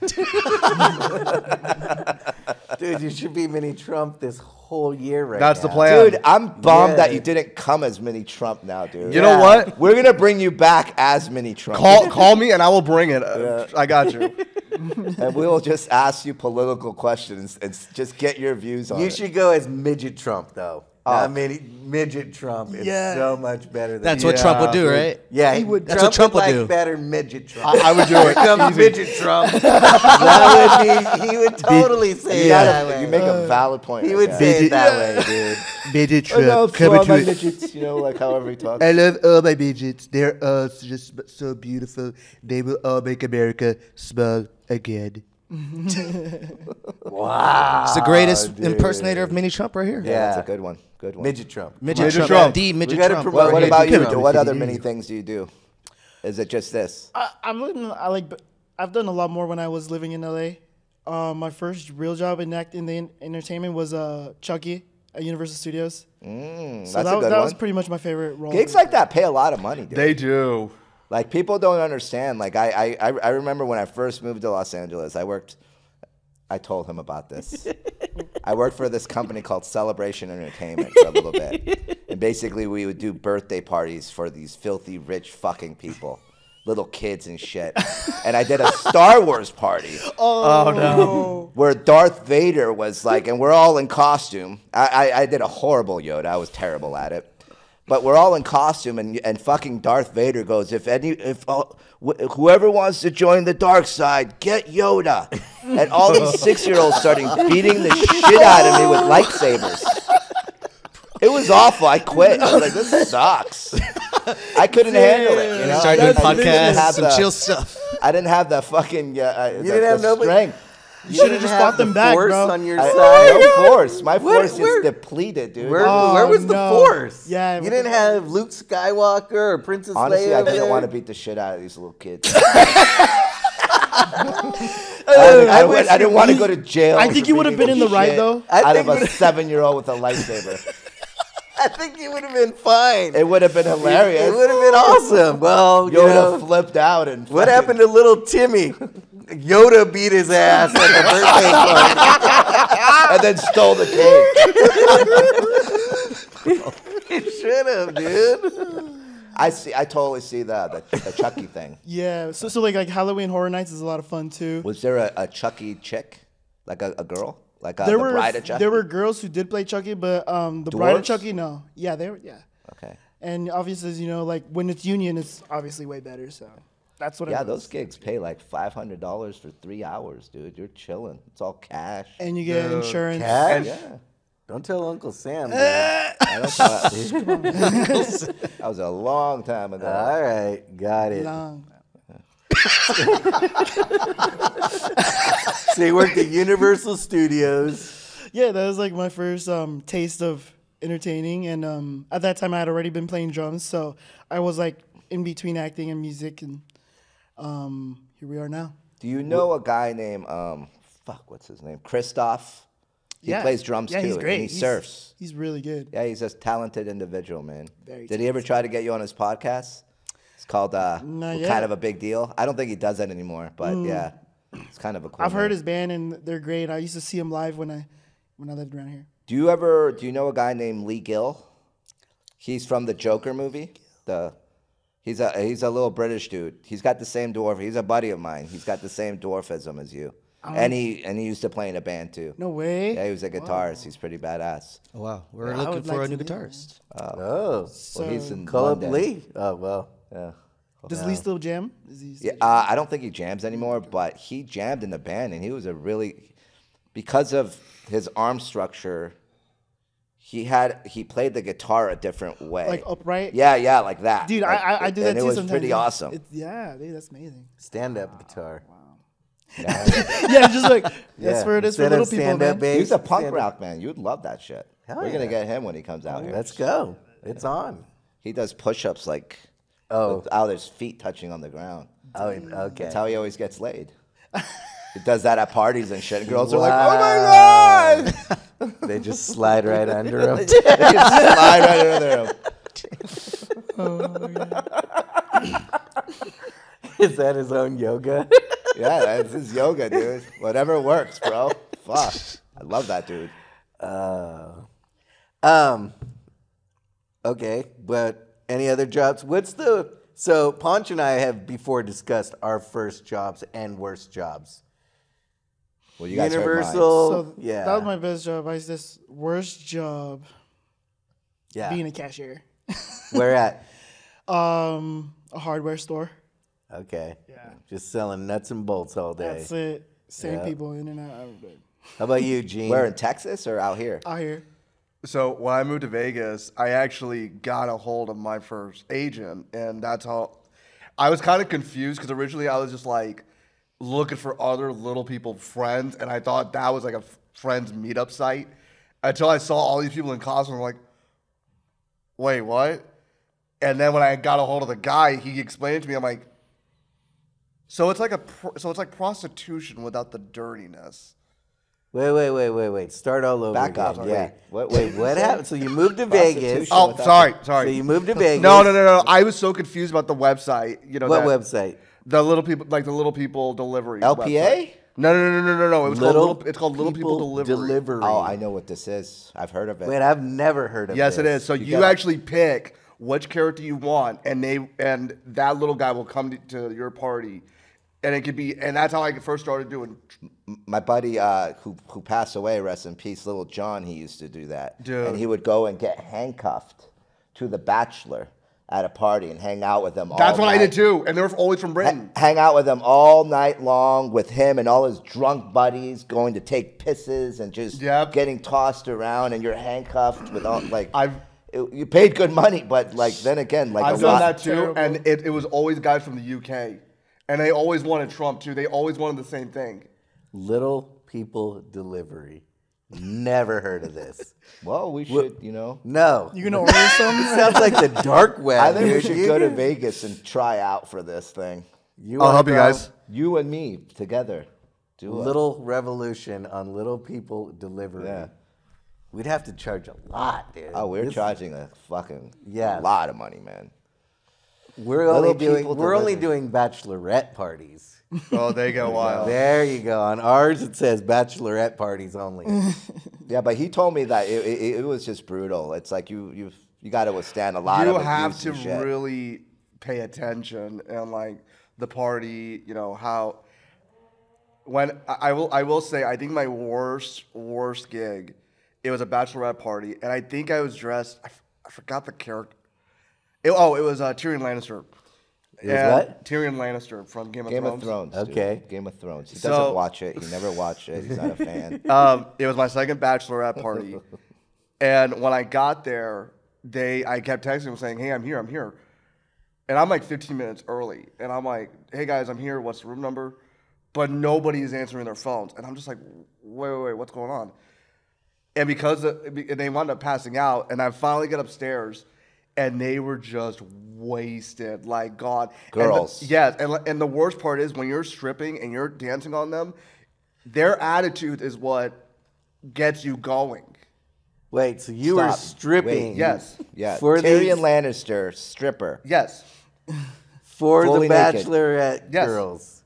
*laughs* dude, you should be mini Trump this whole year right That's the plan. Dude, I'm bummed that you didn't come as Mini Trump now, dude. You know what? We're gonna bring you back as Mini Trump. Call *laughs* call me and I will bring it. Uh, I got you. *laughs* and we'll just ask you political questions and s- just get your views on You it. should go as midget Trump though. Oh. Not mini midget Trump is Yeah. so much better than that's what Trump would do, right? Yeah, he would. That's what Trump would like do. better midget Trump. I, I would do it. *laughs* comes Easy. midget Trump. *laughs* that would be, he would totally say You, it that way. you make a valid point. he like would that. say it that way, dude. *laughs* Midget I love Trump all my midgets, you know, like however he talks. I love all my midgets. They're all just so beautiful. They will all make America small again. *laughs* Wow. It's the greatest impersonator of mini Trump right here. yeah, that's a good one. Good one. Midget Trump. Midget, Midget Trump. Trump. The midget gotta Trump. promote What, what about you? come. What other mini things do you do? Is it just this? I, I'm looking. I like. I've done a lot more when I was living in LA. Uh, my first real job in act in the en- entertainment was uh, Chucky at Universal Studios. Mm, So that's that, a good that one. was pretty much my favorite role. Gigs like that pay a lot of money, dude. They do. Like people don't understand. Like I, I, I I remember when I first moved to Los Angeles, I worked. I told him about this. I worked for this company called Celebration Entertainment for a little bit, *laughs* and basically we would do birthday parties for these filthy rich fucking people, little kids and shit. And I did a Star Wars party *laughs* Oh, oh no. where Darth Vader was like, and we're all in costume. I, I, I did a horrible Yoda. I was terrible at it. But we're all in costume, and, and fucking Darth Vader goes, if any, if uh, wh- whoever wants to join the dark side, get Yoda. *laughs* And all these six year olds starting beating the shit out of me with lightsabers. It was awful. I quit. I was like, this sucks. I couldn't handle it. You know? Started I, doing I just didn't have podcasts, some the- chill stuff. I didn't have the fucking. Uh, uh, the, didn't have the nobody- strength. You should've just have fought them the back, force bro. on your I, side. no *laughs* force. My Where- force where- is depleted, dude. Where, Oh, where was the no. force? Yeah, you didn't have Luke Skywalker or Princess Honestly, Leia. I didn't want to beat the shit out of these little kids. *laughs* I, didn't- *laughs* oh, I I would- wish I didn't want to go to jail. I think for you would've beating been in the right, shit though. I Out think of a we- seven-year-old with a lightsaber, I think it would have been fine. it would have been hilarious. It would have been awesome. Well, you would know, flipped out and what fucking- happened to little Timmy? Yoda beat his ass at the birthday party. and then stole the cake. He should have, dude. I see. I totally see the the, the Chucky thing. Yeah. So so like like Halloween Horror Nights is a lot of fun too. Was there a, a Chucky chick, like a, a girl, like a, there the were bride of Chucky? there were girls who did play Chucky, but um the Bride of Dwarves? Chucky no. Yeah, they were yeah. Okay. And obviously, as you know, like when it's union, it's obviously way better. So that's what. Yeah, it those gigs pay like five hundred dollars for three hours, dude. You're chilling. It's all cash. And you get insurance. Cash? yeah. Don't tell Uncle Sam. dude. *laughs* I don't know. that was a long time ago. All right, got it. Long. So he worked at Universal Studios. Yeah, that was like my first um, taste of entertaining, and um, at that time I had already been playing drums, so I was like in between acting and music, and um, here we are now. Do you know a guy named um fuck what's his name? Christoph. He yeah, plays drums yeah, too. He's and great. he He's- surfs. He's really good. Yeah, he's a talented individual, man. Very Did he ever try to get you on his podcast? It's called uh Kind of a Big Deal. I don't think he does that anymore, but yeah. It's kind of a cool I've heard his band, and they're great. I used to see him live when I when I lived around here. Do you ever do you know a guy named Leigh Gill? He's from the Joker movie. The he's a he's a little British dude. He's got the same dwarf. He's a buddy of mine. He's got the same dwarfism as you. And he and he used to play in a band too. No way. Yeah, he was a guitarist. He's pretty badass. Oh, wow, we're Yeah, looking for like a new to do that. guitarist. Oh, So well, he's in call up Leigh. Oh well. Yeah. does Leigh still jam? Is he Yeah, still uh, I don't think he jams anymore, but he jammed in the band, and he was a really because of his arm structure. He had he played the guitar a different way, Like upright? Yeah, yeah, like that. Dude, Like, I, I I do that and too it was sometimes. pretty awesome. It's- yeah, dude, that's amazing. Stand up guitar. Wow. *laughs* yeah, just like that's Yeah, where it is for little of people, stand-up man. bass, He's a punk stand-up- rock man. You'd love that shit. Hell We're gonna get him when he comes out oh, here. Let's go. It's on. He does push-ups like Oh. without oh, his feet touching on the ground. Oh, okay. That's how he always gets laid. *laughs* he does that at parties and shit. And girls are like, "Oh my god!" *laughs* They just slide right under him. *laughs* They just slide right under him. *laughs* Is that his own yoga? Yeah, that's his yoga, dude. Whatever works, bro. Fuck. I love that dude. Uh, Um. Okay, but any other jobs? What's the so Ponch and I have before discussed our first jobs and worst jobs. Well, you guys heard mine. Universal. So yeah. that was my best job. I this worst job yeah. being a cashier. *laughs* Where at? Um, a hardware store. Okay. Yeah. Just selling nuts and bolts all day. That's it. Same Yeah. people in and out. I'm. How about you, Gene? Where in Texas or out here? Out here. So when I moved to Vegas, I actually got a hold of my first agent, and that's how I was kind of confused because originally I was just like looking for other little people friends, and I thought that was like a friends meetup site until I saw all these people in costume. I'm like, wait, what? And then when I got a hold of the guy, he explained it to me. I'm like, so it's like a pro- so it's like prostitution without the dirtiness. Wait, wait, wait, wait, wait. Start all over Back again. up. Yeah. Wait, what- Wait, what happened? So you moved to Vegas. Oh, sorry, sorry, So you moved to Vegas. No, no, no, no. I was so confused about the website. You know What that- website? The little people, like the little people delivery. LPA? website. No, no, no, no, no, no. It was Little called little, it's called Little People, Delivery. Delivery. Oh, I know what this is. I've heard of it. Wait, I've never heard of Yes, it this. it is. So you, gotta- actually pick which character you want, and they and that little guy will come to, to your party, and it could be, and that's how I first started doing. my buddy uh, who who passed away, rest in peace, little John, he used to do that. Dude. And he would go and get handcuffed to the bachelor at a party and hang out with them. All That's all what I did too, and they were always from Britain. Ha- hang out with them all night long with him and all his drunk buddies going to take pisses and just Yep. getting tossed around and you're handcuffed with all like I've- it- you paid good money but like then again like I've a done lot, that too, Terrible. and it, it was always guys from the UK, and they always wanted Trump too. They always wanted the same thing. Little People Delivery. Never heard of this. well we should you know No. You gonna order some? *laughs* Sounds like the dark web. I think we dude. should go to Vegas and try out for this thing You I'll wanna help you um, guys. you and me together do a Little revolution on Little People Delivery. Yeah. We'd have to charge a lot, dude. oh we're This- charging a fucking Yeah. lot of money man We're only doing we're only doing bachelorette parties. Oh, they go wild. There you go. On ours it says bachelorette parties only. *laughs* Yeah, but he told me that it, it, it was just brutal. It's like you you You got to withstand a lot of you of have to and shit. really pay attention and like the party. You know how when I I will I will say I think my worst worst gig it was a bachelorette party and I think I was dressed I, f- I forgot the character. It- oh, it was uh, Tyrion Lannister. Was what? Tyrion Lannister from Game of Game Thrones. of Thrones. dude. Okay. Game of Thrones. He So- doesn't watch it. He never watched it. He's not a fan. *laughs* um, it was my second bachelorette party, *laughs* and when I got there, they I kept texting them saying, "Hey, I'm here, I'm here," and I'm like 15 minutes early, and I'm like, "Hey guys, I'm here. What's the room number?" But nobody is answering their phones, and I'm just like, "Wait, wait, wait, what's going on?" And because the, and they wound up passing out, and I finally get upstairs, and they were just wasted, like God. And the- Girls. yes, and and the worst part is when you're stripping and you're dancing on them, their attitude is what gets you going. Wait, so you were stripping? Wait. Yes. Yeah. For Tyrion these- Lannister, stripper. Yes. for the Fully naked. bachelorette Yes. girls,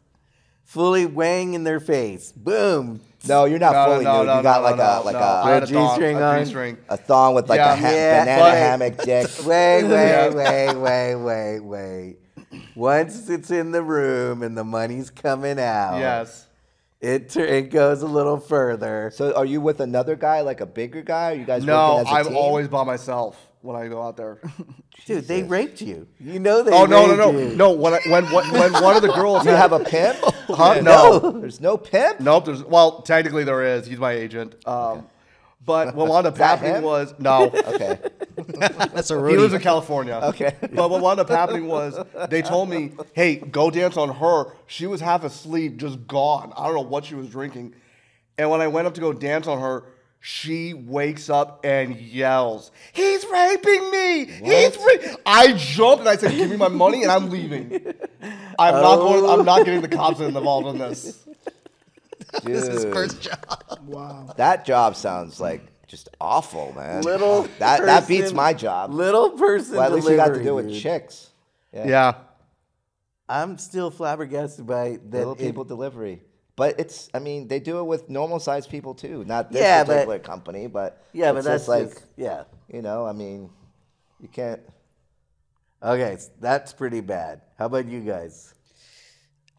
fully weighing in their face. Boom. No, you're not No, fully no, nude. no, you got no, like no, a like no. a I had a G thong, string a on? G-string. a thong with like Yeah. a ha- Yeah. banana Wait. hammock *laughs* dick. Wait, wait, Yeah. wait, wait, wait, wait. Once it's in the room and the money's coming out, Yes. it tur- it goes a little further. So are you with another guy, like a bigger guy? Are you guys No, working as a I'm team? always by myself when I go out there. *laughs* Dude, they raped you. You know they. oh no, no, no, you. no! When I, when when when one of the girls You have a pimp? *laughs* huh? No, no. There's no pimp. nope. There's well, technically there is. He's my agent. Um, but what wound up *laughs* that happening him? was no. Okay. That's a He Rudy. lives in California. Okay. But what wound up happening was they told me, hey, go dance on her. She was half asleep, just gone. I don't know what she was drinking. And when I went up to go dance on her, she wakes up and yells, He's raping me! He's ra-. I jumped and I said, Give me my money and I'm leaving. I'm not oh. going I'm not getting the cops involved in this. Dude, *laughs* this is his first job. Wow. that job sounds like just awful, man. Little that that beats my job. Little person. Well, at least you got to delivery, deal with dude. chicks. Yeah. Yeah. I'm still flabbergasted by that. Little it- people delivery. But it's, I mean, they do it with normal sized people too. Not this Yeah, but- particular company, but yeah, but that's just like, just- yeah. you know, I mean, you can't. Okay, that's pretty bad. How about you guys?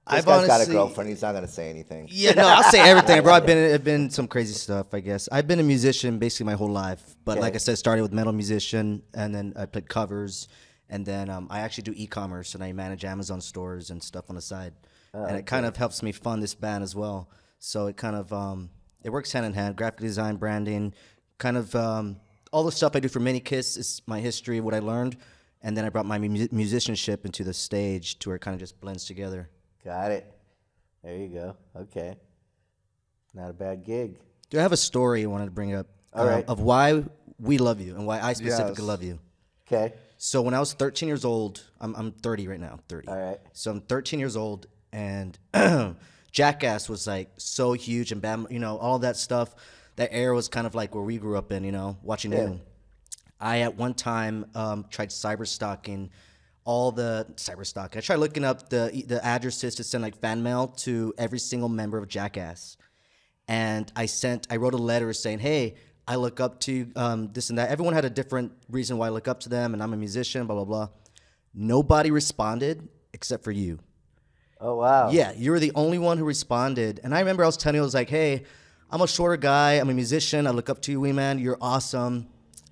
This I've guy's got a girlfriend. He's not going to say anything. Yeah, no, I'll say everything, bro. I've *laughs* been, I've been some crazy stuff, I guess. I've been a musician basically my whole life, but like I said, started with metal musician, and then I played covers, and then um, I actually do e-commerce, and I manage Amazon stores and stuff on the side, and it kind of helps me fund this band as well. So it kind of um, it works hand in hand. Graphic design, branding, kind of um, all the stuff I do for Mini Kiss is my history, what I learned, and then I brought my mu- musicianship into the stage to where it kind of just blends together. Got it. There you go. Okay. Not a bad gig. Do I have a story I wanted to bring up All uh, right. of why we love you and why I specifically Yes. love you? Okay. So when I was 13 years old, I'm, I'm 30 right now, 30. All right. So I'm 13 years old, and *clears throat* Jackass was like so huge, and Bam, you know, all that stuff. That era was kind of like where we grew up in, you know, watching Yeah. you. I at one time um, tried cyber stalking all the cyber stalking. I tried looking up the the addresses to send like fan mail to every single member of Jackass, and I sent I wrote a letter saying, "Hey, I look up to um, this and that." Everyone had a different reason why I look up to them, and I'm a musician. Blah blah blah. Nobody responded except for you. Oh wow. Yeah, you were the only one who responded. And I remember I was telling you, I was like, hey, I'm a shorter guy. I'm a musician. I look up to you, wee man. You're awesome.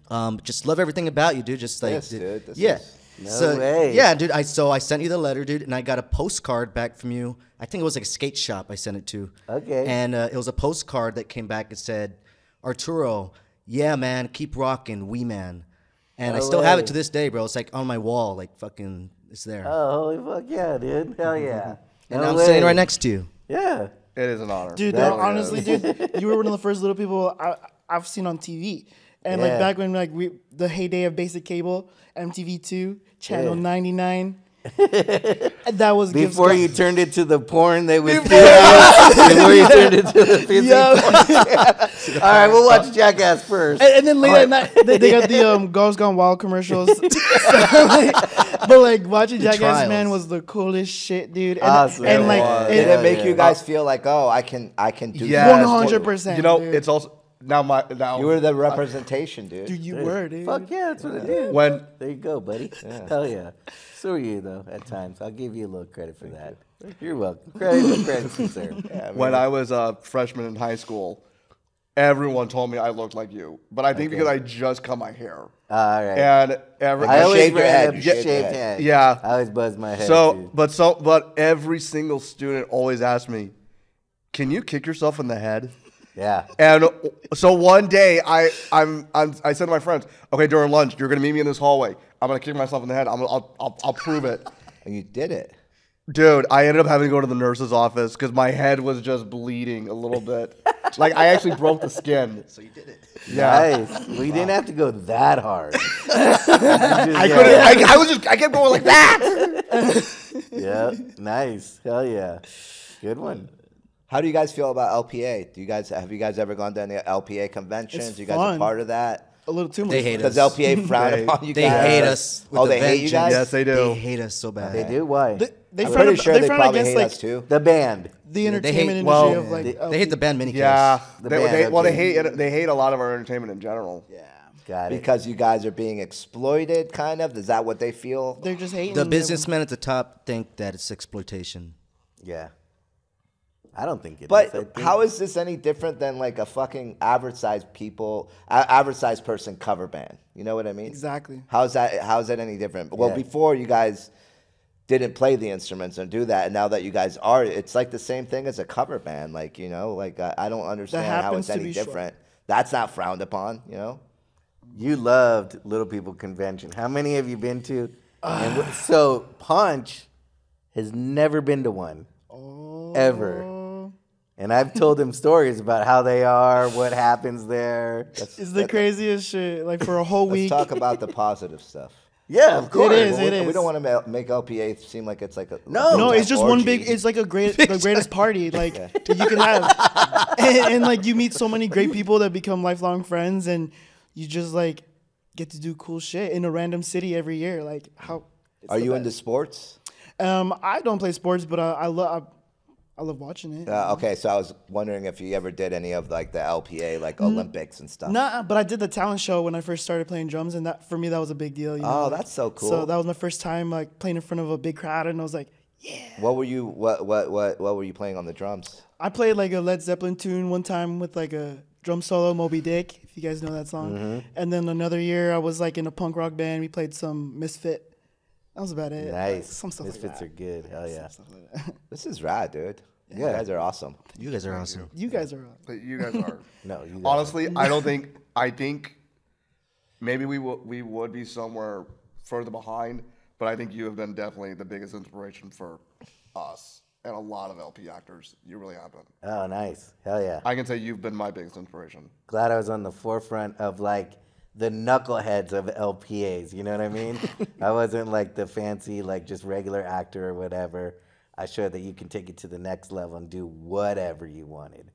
Um, just love everything about you, dude. Just like, This, dude, this yeah. is- No so, way. Yeah, dude. I so I sent you the letter, dude, and I got a postcard back from you. I think it was like a skate shop. I sent it to. Okay. And uh, it was a postcard that came back and said, Arturo, yeah, man, keep rocking, wee man. And I No still have it to this day, bro. It's like on my wall, like fucking, it's there. Oh holy fuck yeah, dude. *laughs* Hell yeah. and No I'm sitting right next to you. Yeah. It is an honor. Dude, That no, was- honestly, *laughs* dude, you were one of the first little people I, I've seen on TV. And Yeah. like back when like we the heyday of basic cable, MTV two, channel Yeah. ninety nine. *laughs* that was Gibbs Before you turned it to the porn they would before you turned it to the *laughs* physical. Yeah. *laughs* All right, we'll watch Jackass first. and, and then later at night they, they got the um Girls Gone Wild commercials. So, like, but like watching Jackass trials. man was the coolest shit, dude. And, Awesome. and like was. it- Did it make yeah. you guys feel like, oh, I can, I can do Yes. 100%. You know, dude. it's also now my now You were the representation, dude. Dude, you were, dude. Fuck yeah, that's what I did. when There you go, buddy. Hell yeah. So are you though. At mm-hmm. times, I'll give you a little credit for that. You're welcome. Credit where credit's deserved. when I was a freshman in high school, everyone told me I looked like you. But I think because I just cut my hair. All right. And every I always shaved your head, a you shaved shaved head. head. Yeah. I always buzz my head. so too. but so but every single student always asked me, "Can you kick yourself in the head?" yeah. And so one day I I'm, I'm I said to my friends, "Okay, during lunch, you're gonna meet me in this hallway. I'm gonna kick myself in the head. I'm gonna, I'll, I'll I'll prove it." *laughs* and you did it. Dude, I ended up having to go to the nurse's office because my head was just bleeding a little bit. *laughs* like I actually broke the skin. So you did it. Yeah. Nice. We didn't have to go that hard. *laughs* I couldn't. I, I was just. I kept going like that. Yeah. Nice. Hell yeah. Good one. How do you guys feel about LPA? Do you guys have you guys ever gone to any LPA conventions? It's you guys fun. a part of that? A little too much. They hate Does us. LPA frown *laughs* They- upon you They guys? hate us. with Oh, a they hate you guys. Yes, they do. They hate us so bad. They do? Why? They, they I'm pretty ab- sure they they probably against hate like us too. the band. the entertainment hate- industry well, of like. They, they hate the band mini Yeah. The They, band, they, well, they okay. hate. They hate a lot of our entertainment in general. Yeah. Got it. Because you guys are being exploited, kind of. Is that what they feel? They're just hating. The businessmen at the top think that it's exploitation. yeah. I don't think it is. I But think- how is this any different than like a fucking average sized people, average sized person cover band? You know what I mean? Exactly. How's that? How's that any different? Well, Yeah. before you guys didn't play the instruments and do that, and now that you guys are, it's like the same thing as a cover band. Like you know, like I, I don't understand how happens it's to any be short. different. That's not frowned upon. You know. You loved Little People Convention. How many have you been to? and so Ponch has never been to one, oh. ever. And I've told them stories about how they are, what happens there. Let's, It's the craziest shit. Like for a whole let's week. talk about the positive stuff. *laughs* Yeah, of course. is, we, it we is. don't want to make LPA seem like it's like a No. No, it's just one big. It's like a great, *laughs* the greatest party like that you can have, *laughs* and, and like you meet so many great people that become lifelong friends, and you just like get to do cool shit in a random city every year. Like how? it's Are you best. into sports? Um, I don't play sports, but uh, I love. I love watching it. Uh, okay, so I was wondering if you ever did any of like the LPA, like Mm. Olympics and stuff. Nah, but I did the talent show when I first started playing drums, and that for me that was a big deal. You know? Oh, that's so cool. So that was my first time like playing in front of a big crowd, and I was like, yeah. What were you? What what what what were you playing on the drums? I played like a Led Zeppelin tune one time with like a drum solo, Moby Dick, if you guys know that song. Mm-hmm. And then another year, I was like in a punk rock band. We played some Misfit. That was about it. Uh, nice. Some stuff Misfits like are good. Hell yeah. that. *laughs* This is rad, dude. You Yeah. guys are awesome. You guys are awesome. You guys are. But you guys are. *laughs* No, you guys- Honestly, I don't think. I think maybe we would we would be somewhere further behind, but I think you have been definitely the biggest inspiration for us and a lot of LP actors. You really have been. Oh, nice. Hell yeah. I can say you've been my biggest inspiration. Glad I was on the forefront of like the knuckleheads of LPAs. You know what I mean? *laughs* I wasn't like the fancy, like just regular actor or whatever. I showed that you can take it to the next level and do whatever you wanted.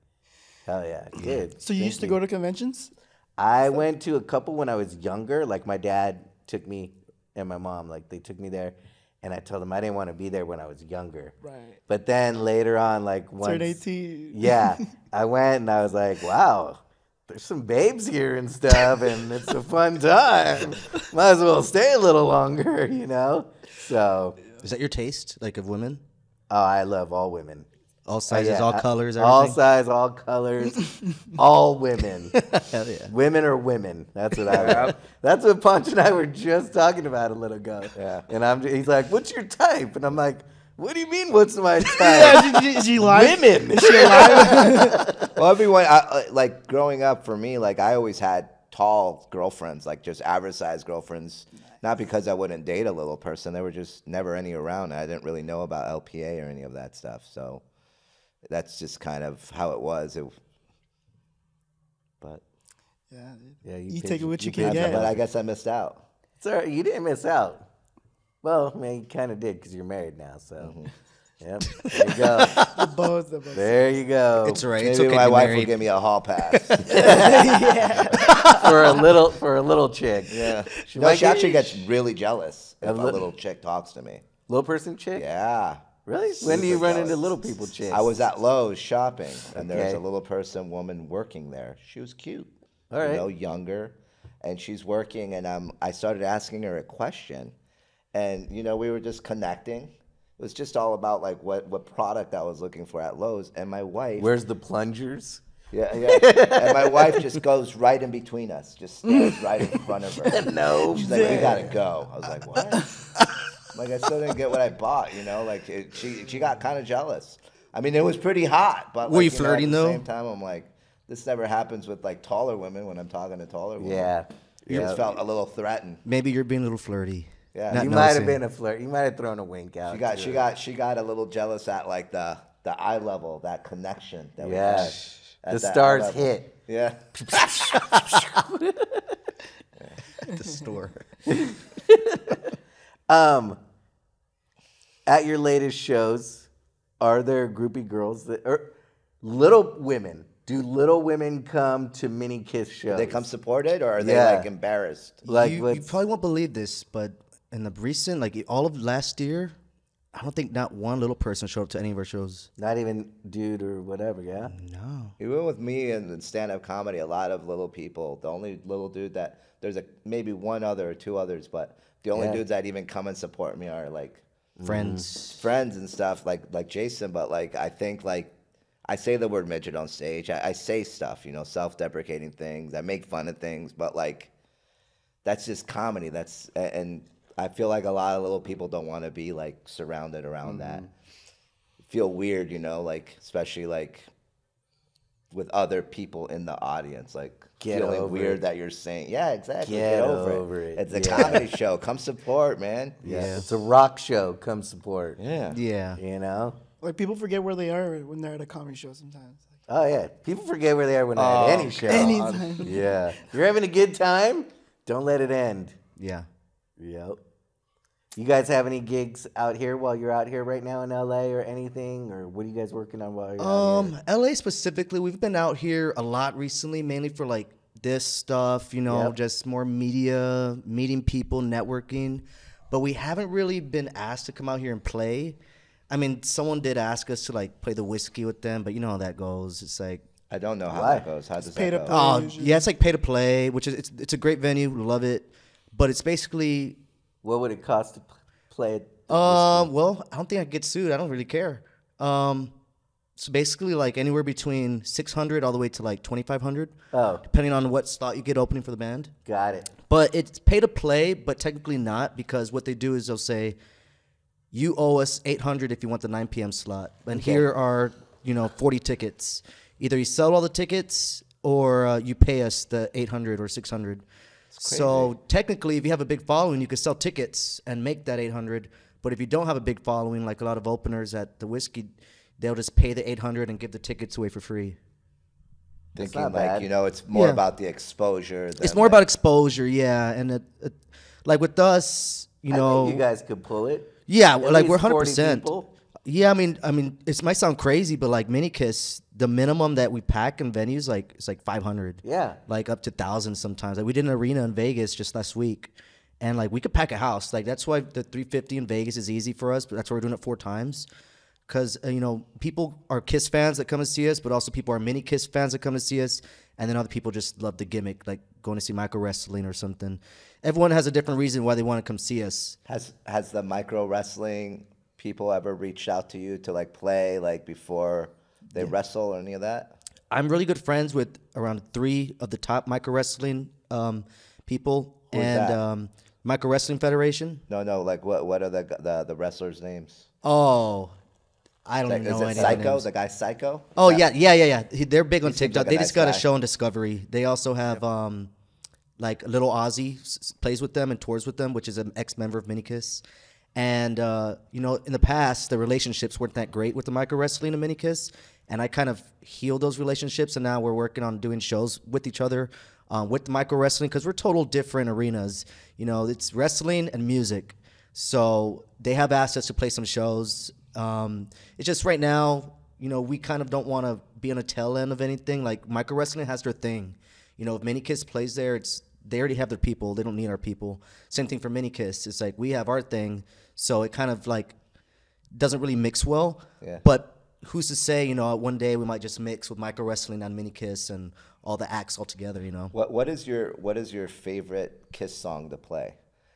Hell yeah. Good. So you used to go to conventions? I went to a couple when I was younger. Like my dad took me and my mom, like they took me there, and I told them I didn't want to be there when I was younger. Right. But then later on, like once, Turn 18. yeah, *laughs* I went and I was like, wow, there's some babes here and stuff, and it's a fun time. Might as well stay a little longer, you know. So, Is that your taste, like of women? oh, I love all women. All sizes, Yeah, all I- colors, all everything. size, all colors, *laughs* all women. *laughs* Hell yeah. Women are women. That's what I. That's what Ponch and I were just talking about a little ago. Yeah. And I'm. He's like, "What's your type?" And I'm like, "What do you mean? What's my *laughs* type?" Yeah, is, is she live? Women. Is she alive? *laughs* Well, everyone, I, uh, like growing up for me, like I always had tall girlfriends, like just average sized girlfriends. Not because I wouldn't date a little person, there were just never any around. I didn't really know about LPA or any of that stuff, so that's just kind of how it was. It, but yeah. Yeah, You picked- take it what you picked can get. up. but I guess I missed out. Sir, you didn't miss out. Well, I mean, you kind of did because you're married now. So, Mm-hmm. yep. There you go. *laughs* Both of us. there you go. It's alright. Maybe It's okay my to be wife will give me a hall pass. *laughs* *laughs* for a little for a little chick. yeah, She no, she get- actually gets really jealous if A a li- little chick talks to me. Little person chick. Yeah, Really? When do you Super run into little people chicks? I was at Lowe's shopping, and there was a little person, woman working there. She was cute, All right. you know, younger, and she's working. And um, I started asking her a question, and you know, we were just connecting. It was just all about like what what product I was looking for at Lowe's, and my wife. Where's the plungers? Yeah, yeah. and my wife just goes right in between us, just stands right in front of her. *laughs* No. She's like, "We gotta go." I was like, "What?" like I still didn't get what I bought, you know. Like it, she she got kind of jealous. I mean, it was pretty hot, but Were like, you know, flirting, at the though? Same time, I'm like, this never happens with like taller women when I'm talking to taller women. Yeah. you Yeah. just felt a little threatened. Maybe you're being a little flirty. Yeah. Not You might have been a flirt. You might have thrown a wink out. She got too. she got she got a little jealous at like the the eye level, that connection that we Yeah. had. at The stars hit. Yeah. *laughs* the store. *laughs* Um, at your latest shows, are there groupie girls that or little women? Do little women come to mini kiss shows? they come supported or are they Yeah. like embarrassed? like you, you probably won't believe this, but in the recent, like all of last year, I don't think not one little person showed up to any of our shows. not even dude or whatever. Yeah. No. Even with me and stand up comedy, a lot of little people. The only little dude that there's a maybe one other or two others, but the only Yeah. dudes that even come and support me are like Friends. Mm-hmm. friends and stuff, like like Jason. But like I think like I say the word midget on stage. I, I say stuff, you know, self-deprecating things. I make fun of things, but like that's just comedy. That's and I feel like a lot of little people don't want to be like surrounded around mm-hmm. that. Feel weird, you know, like especially like with other people in the audience, like Get feeling over weird it. that you're saying, yeah, exactly, Get get, over, over it. it. It's a Yeah. comedy show. Come support, man. Yeah. It's a rock show. Come support. Yeah. Yeah. You know. Like people forget where they are when they're at a comedy show sometimes. Oh yeah. People forget where they are when they're Oh, at any show. Anytime. Yeah. You're having a good time. Don't let it end. Yeah. Yep. You guys have any gigs out here while you're out here right now in LA or anything? Or what are you guys working on while you're out here? Um, LA specifically, we've been out here a lot recently, mainly for like this stuff, you know, Yep. just more media, meeting people, networking. But we haven't really been asked to come out here and play. I mean, someone did ask us to like play the Whisky with them, but you know how that goes. It's like, I don't know how Why? that goes. How does pay that to go? play. oh usually. yeah, it's like pay to play, which is it's it's a great venue, love it. But it's basically, What would it cost to p- play it? um, well, I don't think I get sued. I don't really care. Um, so basically, like anywhere between six hundred all the way to like twenty five hundred. Oh. depending on what slot you get opening for the band. Got it. But it's pay to play, but technically not because what they do is they'll say, you owe us 800 if you want the 9 p.m. slot. And here are, you know, 40 tickets. Either you sell all the tickets or uh, you pay us the 800 or 600. So technically, if you have a big following, you could sell tickets and make that 800. But if you don't have a big following, like a lot of openers at the Whisky, they'll just pay the 800 and give the tickets away for free. That's Thinking not like bad. you know, it's more Yeah. about the exposure. It's more like- about exposure, yeah. And it, it, like with us, you I know, think you guys could pull it. Yeah, At well, like we're hundred 40 percent. Yeah, I mean, I mean, it might sound crazy, but like Mini Kiss, the minimum that we pack in venues like it's like five hundred. Yeah. like up to thousands sometimes. Like we did an arena in Vegas just last week, and like we could pack a house. Like that's why the three fifty in Vegas is easy for us. But that's why we're doing it four times. Because uh, you know, people are Kiss fans that come and see us, but also people are Mini Kiss fans that come to see us, and then other people just love the gimmick, like going to see micro wrestling or something. Everyone has a different reason why they want to come see us. Has has the micro wrestling people ever reached out to you to like play like before they wrestle or any of that? I'm really good friends with around three of the top micro wrestling um, people Who's and um, micro wrestling federation. No, no. Like what? What are the the, the wrestlers' names? Oh, I don't Like, even is it any Psycho? names. The guy Psycho? Oh yeah, yeah, yeah, yeah. He, they're big on TikTok. like they nice just got a show on Discovery. They also have um, like Little Ozzy plays with them and tours with them, which is an ex-member of Minikiss. And uh, you know, in the past, the relationships weren't that great with the micro wrestling and mini kiss, and I kind of healed those relationships. And now we're working on doing shows with each other um, with the micro wrestling because we're total different arenas. You know, it's wrestling and music. So they have asked us to play some shows. Um, it's just right now, you know, we kind of don't want to be on a tail end of anything. Like micro wrestling has their thing. You know, if Mini Kiss plays there, it's they already have their people. They don't need our people. Same thing for Minikiss. It's like we have our thing. So it kind of like doesn't really mix well. Yeah. But who's to say? You know, one day we might just mix with micro wrestling and mini kiss and all the acts all together. You know. What what is your what is your favorite Kiss song to play?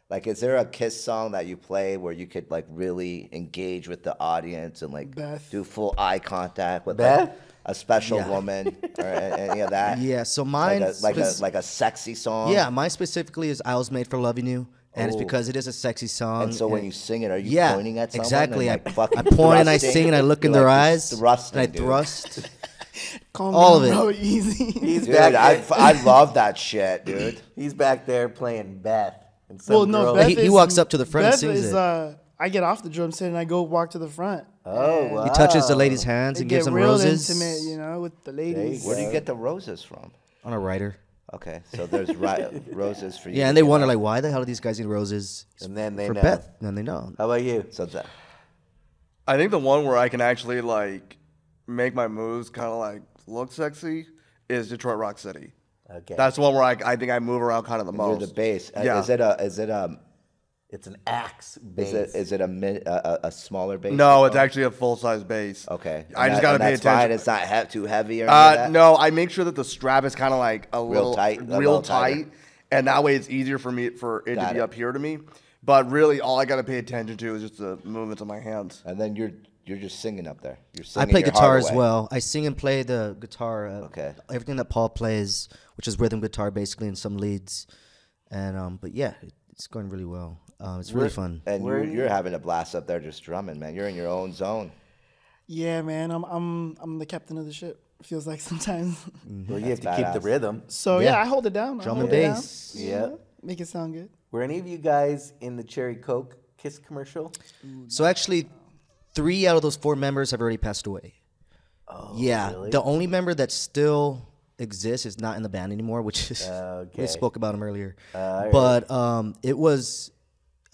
Like, is there a Kiss song that you play where you could like really engage with the audience and like Beth. do full eye contact with Beth? like, a special Yeah. woman or any of that? *laughs* Yeah. So like mine. a, like a like a sexy song. yeah, mine specifically is "I Was Made for Loving You," and it's because it is a sexy song. And so when you sing it, are you yeah, pointing at someone? exactly. And, like, I, fucking I point and I sing and I look in You're their like, eyes you're thrusting, and I dude. thrust. *laughs* Calm All down, of it. bro. Easy. *laughs* He's Dude, back. I, I love that shit, dude. he's back there playing Beth. And some well, no, girl- Beth He- he walks up to the front and Beth sings is, it. Uh, I get off the drum set and I go walk to the front. Oh, wow. He touches the lady's hands They and get gives them real roses intimate, you know, with the ladies. Where do you Yeah. get the roses from? on a rider. Okay, so *laughs* there's ri- roses for you. Yeah, and they wonder like, why the hell do these guys need roses? And then they for know. Beth. And then they know. How about you? So that, I think the one where I can actually like make my moves kind of like look sexy is Detroit Rock City. Okay. That's the one where I, I think I move around kind of the most. you're the bass. Uh, Yeah. Is it a is it a it's an axe bass. is it is it a mid, a, a- a smaller bass? No, it's well? actually a full size bass. okay. I And just that- gotta and pay that's fine. attention. It's not he- too heavy or anything Uh, that? no, I make sure that the strap is kind of like a little tight, a real little tighter. tight, and that way it's easier for me for it Got to be it. up here to me. But really, all I gotta pay attention to is just the movements of my hands. And then you're you're just singing up there. You're I singing. play your guitar heart as away. well. I sing and play the guitar. Uh, Okay. Everything that Paul plays, which is rhythm guitar basically, and some leads. And um, but yeah, it, it's going really well. Um, it's really Where- fun. And you're, you're having a blast up there just drumming, man. You're in your own zone. Yeah, man, I'm I'm I'm the captain of the ship. Feels like *laughs* sometimes. well, you have to That's keep the badass. rhythm. So Yeah. yeah, I hold it down. I Drum hold and it down. bass. Yeah. Make it sound good. Were any of you guys in the Cherry Coke Kiss commercial? So actually, three out of those four members have already passed away. Oh, yeah, really? the only member that still exists is not in the band anymore, which is *laughs* Okay. we spoke about him earlier. alright. but um, it was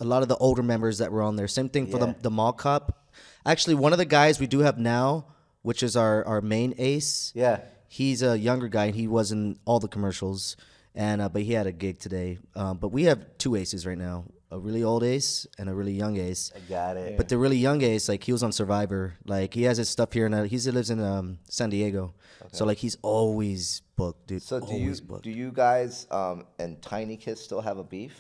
a lot of the older members that were on there. Same thing for Yeah. the the mall cop. Actually, one of the guys we do have now, which is our our main ace. Yeah. He's a younger guy, and he was in all the commercials. And uh, but he had a gig today. Um, but we have two aces right now: a really old ace and a really young ace. I got it. But the really young ace, like he was on Survivor. Like he has his stuff here, and uh, he lives in um, San Diego. Okay. So like he's always booked, dude. So do you booked. do you guys um, and Tiny Kiss still have a beef?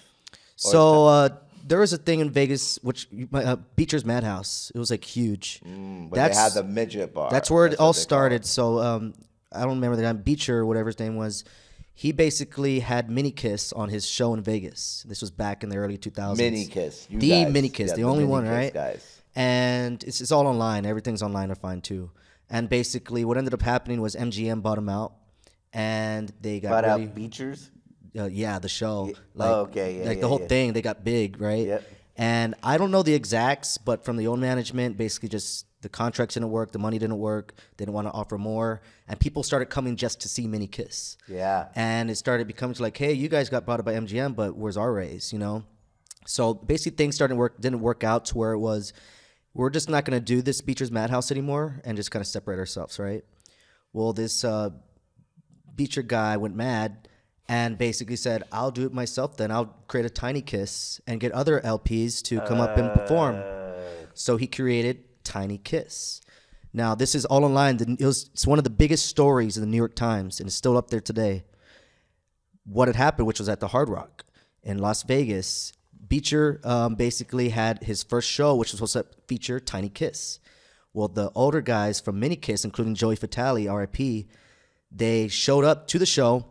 So uh, there was a thing in Vegas, which uh, Beacher's Madhouse. It was like huge. When they had the midget bar. That's where it what all started. So um, I don't remember the guy Beacher or whatever his name was. He basically had Mini Kiss on his show in Vegas. This was back in the early 2000s. Mini Kiss. You the guys. Mini Kiss, Yeah, the, the only one, right? guys. And it's, it's all online. Everything's online to find too. And basically, what ended up happening was MGM bought him out, and they got Brought really, out Beachers. Uh, yeah, the show. Like, oh, okay, yeah, like yeah, the whole yeah. thing, they got big, right? Yep. And I don't know the exacts, but from the old management, basically just the contracts didn't work, the money didn't work, they didn't want to offer more, and people started coming just to see Mini Kiss. Yeah. And it started becoming like, hey, you guys got bought up by MGM, but where's our raise? You know. So basically, things started work didn't work out to where it was, we're just not gonna do this Beacher's Madhouse anymore and just kind of separate ourselves, right? Well, this uh, Beacher guy went mad and basically said, I'll do it myself then. I'll create a tiny kiss and get other LPs to come up and perform. So he created Tiny Kiss. Now, this is all online. It was, it's one of the biggest stories in the New York Times, and it's still up there today. What had happened, which was at the Hard Rock in Las Vegas, Beacher um, basically had his first show, which was supposed to feature Tiny Kiss. Well, the older guys from Mini Kiss, including Joey Fatale, RIP, they showed up to the show,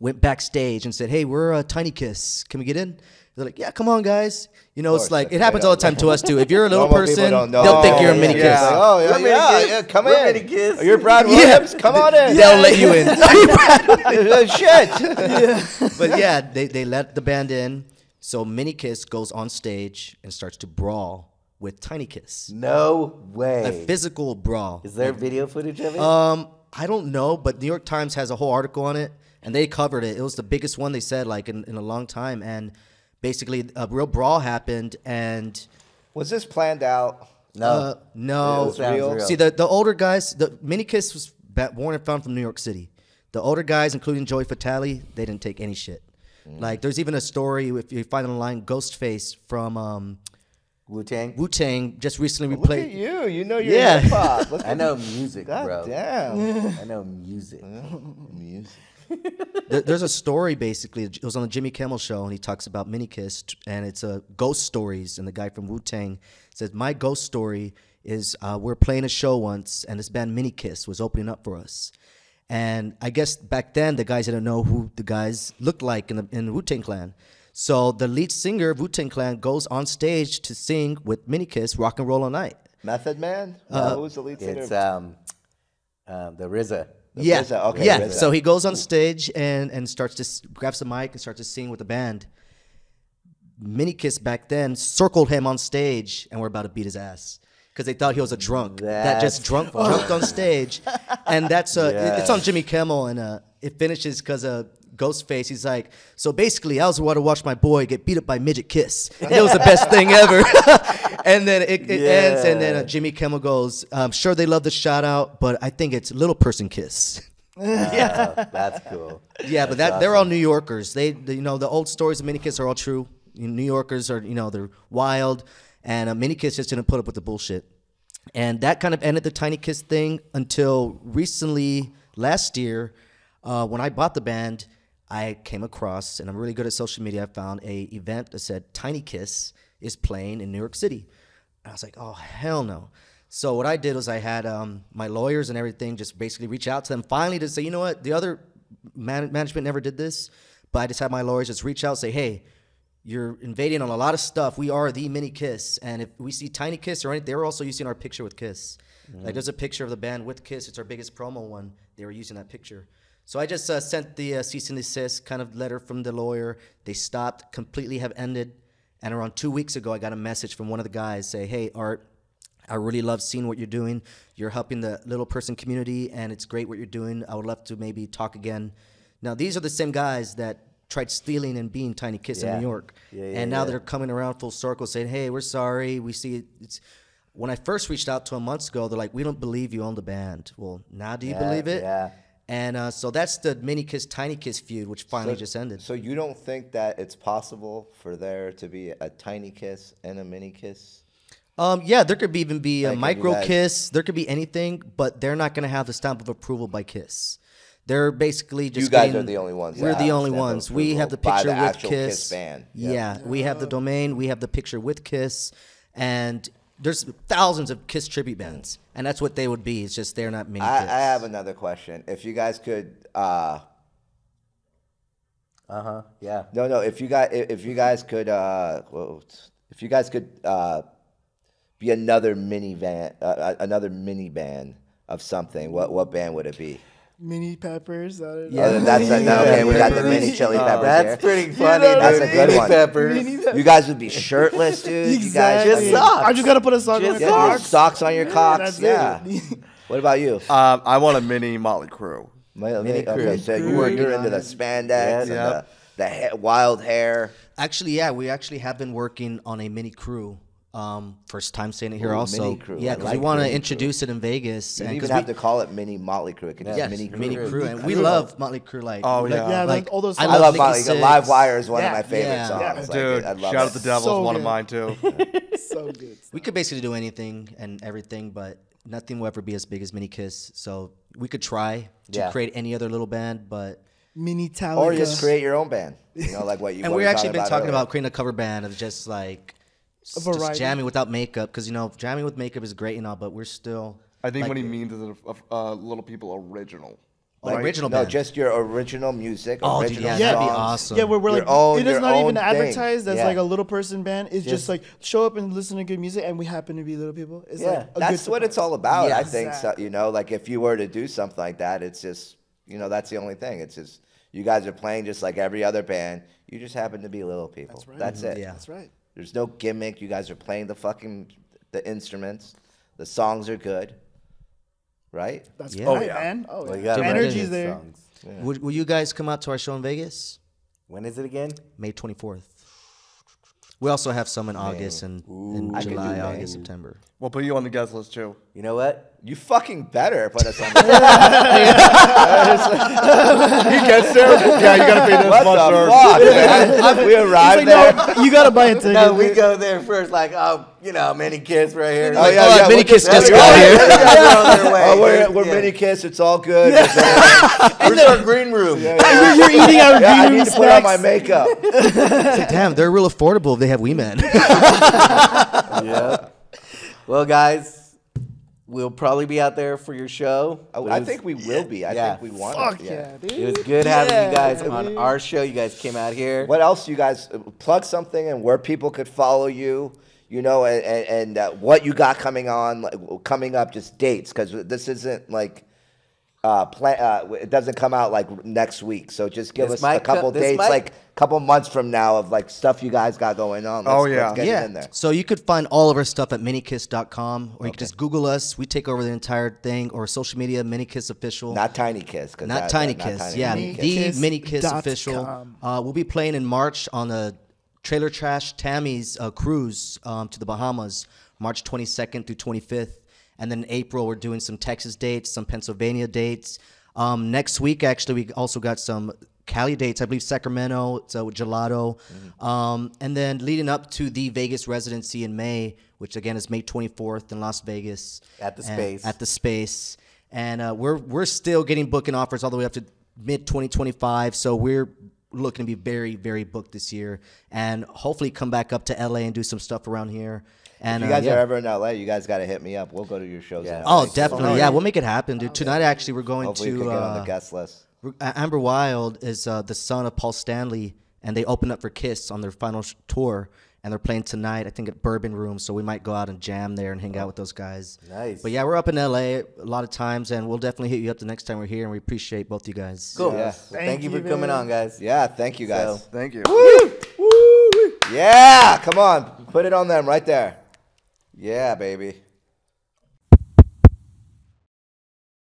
went backstage and said, "Hey, we're a Tiny Kiss. Can we get in?" They're like, "Yeah, come on, guys." You know, it's like it happens right all the time to us too. If you're a little *laughs* person, they'll think you're a Mini Kiss. yeah. Oh yeah, We're Mini yeah, Kiss. yeah, come We're in. Mini Kiss. You're Brad *laughs* Yeah. Williams. Come on in. They'll let you in. *laughs* Shit. but yeah, they, they let the band in. So Mini Kiss goes on stage and starts to brawl with Tiny Kiss. No way. A physical brawl. Is there video footage of it? Um, I don't know, but New York Times has a whole article on it, and they covered it. It was the biggest one they said like in, in a long time, and basically a real brawl happened, and Was this planned out? no. uh, no, It sounds real. See the the older guys, the Mini Kiss was ba- born and found from New York City. The older guys, including Joey Fatale, they didn't take any shit. Mm. Like there's even a story if you find online, Ghostface from um, Wu Tang. Wu Tang just recently Look at you. You know your Yeah. hip hop. *laughs* I know music, God bro. damn. I know music. Music. There- There's a story basically. It was on the Jimmy Kimmel show, and he talks about Mini Kiss, and it's a ghost stories. And the guy from Wu Tang says, "My ghost story is uh, we're playing a show once, and this band Mini Kiss was opening up for us." And I guess back then the guys didn't know who the guys looked like in the in Wu Tang Clan. So the lead singer of Wu Tang Clan goes on stage to sing with Mini Kiss "Rock and Roll All Night." Method Man? Uh, no, who's the lead singer? It's um, um, the RZA. Yeah, RZA, okay, yeah. So he goes on stage and and starts to grabs the mic and starts to sing with the band. Minikiss back then circled him on stage and were about to beat his ass because they thought he was a drunk. That just That's drunk *laughs* jumped on stage, and that's uh, it- it's on Jimmy Kimmel and uh, it finishes because uh, Ghostface. He's like, so basically, I was about to watch my boy get beat up by midget kiss. And it was the best thing ever. *laughs* and then it, it ends, and then uh, Jimmy Kimmel goes, "I'm sure they love the shout out, but I think it's little person kiss." *laughs* yeah, that's cool. Yeah, but that they're all New Yorkers. They, they- you know, the old stories of Minikiss are all true. New Yorkers are, you know, they're wild, and uh, Minikiss just didn't put up with the bullshit. And that kind of ended the Tiny Kiss thing until recently, last year, uh, when I bought the band. I came across, and I'm really good at social media. I found a event that said Tiny Kiss is playing in New York City. And I was like, oh hell no. So what I did was I had um, my lawyers and everything just basically reach out to them finally to say, you know what, the other man- management never did this, but I just had my lawyers just reach out and say, hey, you're invading on a lot of stuff. We are the mini Kiss, and if we see Tiny Kiss or anything, they were also using our picture with Kiss. Like there's a picture of the band with Kiss. It's our biggest promo one. They were using that picture. So I just uh, sent the uh, cease and desist kind of letter from the lawyer. They stopped, completely have ended. And around two weeks ago, I got a message from one of the guys say, "Hey, Art, I really love seeing what you're doing. You're helping the little person community, and it's great what you're doing. I would love to maybe talk again." Now, these are the same guys that tried stealing and being Tiny Kiss in New York, Yeah, yeah, and now yeah. they're coming around full circle, saying, "Hey, we're sorry. We see it- it's." When I first reached out to them months ago, they're like, "We don't believe you own the band." Well, now do you Yeah, believe it? yeah. And uh, so that's the Mini Kiss Tiny Kiss feud, which finally just ended. So you don't think that it's possible for there to be a tiny kiss and a mini kiss? Um, yeah, there could be even be a Like, have you micro guys- kiss. There could be anything, but they're not going to have the stamp of approval by Kiss. They're basically just. You guys getting- are the only ones We're the the only ones. We have the approval by picture the with Kiss. Kiss band. Yeah, we have the domain. We have the picture with Kiss, and there's thousands of Kiss tribute bands, and that's what they would be. It's just they're not mini I, I have another question. If you guys could, uh, Uh huh. Yeah. no, no, if you guys, if you guys could, uh, well, if you guys could uh, be another mini van, uh, another mini band of something, what what band would it be? Mini peppers. I don't know. Yeah. Oh, that's a, no, okay. We got the mini chili peppers That's here. pretty funny. know, That's dude. a good Mini one. Peppers. Mini peppers. You guys would be shirtless, dude. You guys, Just I mean, socks. I just gotta put a sock Just my Get your cock. socks on your *laughs* cocks. That's yeah. *laughs* What about you? Um, I want a mini Motley Crue. Well, Mini okay, crew. so you were you're into the spandex and Yeah. the, the ha- wild hair. Actually, yeah, we actually have been working on a mini crew. Um, first time saying it here, Ooh, also. mini crew. Yeah, because like we want to mini crew. introduce it in Vegas. You and don't 'cause even have we- to call it mini Motley Crue. It can just Yes, mini mini, crew. crew, and we love Motley Crue. Like, Oh, like, yeah. Yeah, like like all those. I I love love Motley. Sixx. Live Wire is one Yeah, of my favorite yeah. songs. Like, Dude, I love shout it. out the Devils, So one of mine too. *laughs* so good. We could basically do anything and everything, but nothing will ever be as big as Mini Kiss. So we could try to Yeah. create any other little band, but Mini Talica. Or just create your own band. You know, like what you. *laughs* and we've actually been talking about creating a cover band of just like s- just jamming without makeup because you know jamming with makeup is great and all, but we're still. I think like, what he means is a, a, a Little People original. Oh, like original No, band. just your original music. Oh, dude, original yeah, that'd be awesome. Yeah, where we're Your like, own- it is not even own thing. advertised as Yeah. like a little person band. It's just, Just- like show up and listen to good music, and we happen to be little people. It's Yeah, like a That's good what it's all about. Yeah. I think. So, you know, like if you were to do something like that, it's just you know that's the only thing. It's just you guys are playing just like every other band. You just happen to be little people. That's right. That's mm-hmm. it. Yeah. That's right. There's no gimmick. You guys are playing the fucking the instruments. The songs are good, right? That's Yeah. right, Oh, yeah. man. Oh, Well, yeah. gotta Energy's there. songs. Would, will you guys come out to our show in Vegas? When is it again? May 24th. We also have some in August and in I could July, May. August, September. We'll put you on the guest list too. You know what? You fucking better put us on the *laughs* *laughs* He gets there. Yeah, you gotta pay this What much. the or- fuck, *laughs* man? We arrived Like, there. no, you gotta buy a ticket. No, we dude. go there first, like, oh, you know, mini kids right here. Oh, yeah, oh, yeah. mini we'll kids just yeah, got yeah, here. yeah, yeah. They're on. Oh, we're, we're Yeah. mini kids. It's all good. Uh, Where's our green room? You're, you're eating our Yeah, green room I need to put on my makeup. It's like, damn, they're real affordable if they have Wee Man. yeah. Well, guys, we'll probably be out there for your show. I, It I think we will be. I Yeah. think we want Fuck to. yeah, dude. It was good having Yeah, you guys dude. on our show. You guys came out here. What else you guys uh, plug something and where people could follow you? You know, and and, and uh, what you got coming on, like, coming up, just dates because this isn't like. Uh, plan, uh, it doesn't come out like next week, so just give This us a couple this dates, might- like a couple months from now, of like stuff you guys got going on. Let's, Oh, yeah. let's get it in there. So you could find all of our stuff at minikiss.com or you can just Google us. We take over the entire thing or social media, Minikiss Official. Not Tiny Kiss, 'cause Not that- Tiny that- not Kiss. Tiny yeah, Kiss. the Minikiss Mini Kiss Official. Uh, we'll be playing in March on the Trailer Trash Tammy's uh, cruise um, to the Bahamas, March 22nd through 25th. And then in April, we're doing some Texas dates, some Pennsylvania dates. Um, next week, actually, we also got some Cali dates. I believe Sacramento, so Gelato. Mm-hmm. Um, and then leading up to the Vegas residency in May, which again is May 24th in Las Vegas. At the Space. At the space. And uh, we're we're still getting booking offers all the way up to mid 2025. So we're looking to be very very booked this year, and hopefully come back up to LA and do some stuff around here. And If you uh, guys yeah. are ever in LA, you guys got to hit me up. We'll go to your shows. Yeah. Oh, definitely. Yeah, we'll make it happen, dude. Tonight, actually, we're going Hopefully, to can get on uh, the guest list. We're- uh, Amber Wild is uh, the son of Paul Stanley, and they open up for Kiss on their final sh- tour, and they're playing tonight. I think at Bourbon Room, so we might go out and jam there and hang out with those guys. Nice. But yeah, we're up in LA a lot of times, and we'll definitely hit you up the next time we're here, and we appreciate both you guys. Cool. Yeah. Well, thank, Thank you you, for coming on, guys. Yeah, thank you guys. So- Thank you. Yeah, come on, put it on them right there. Yeah, baby.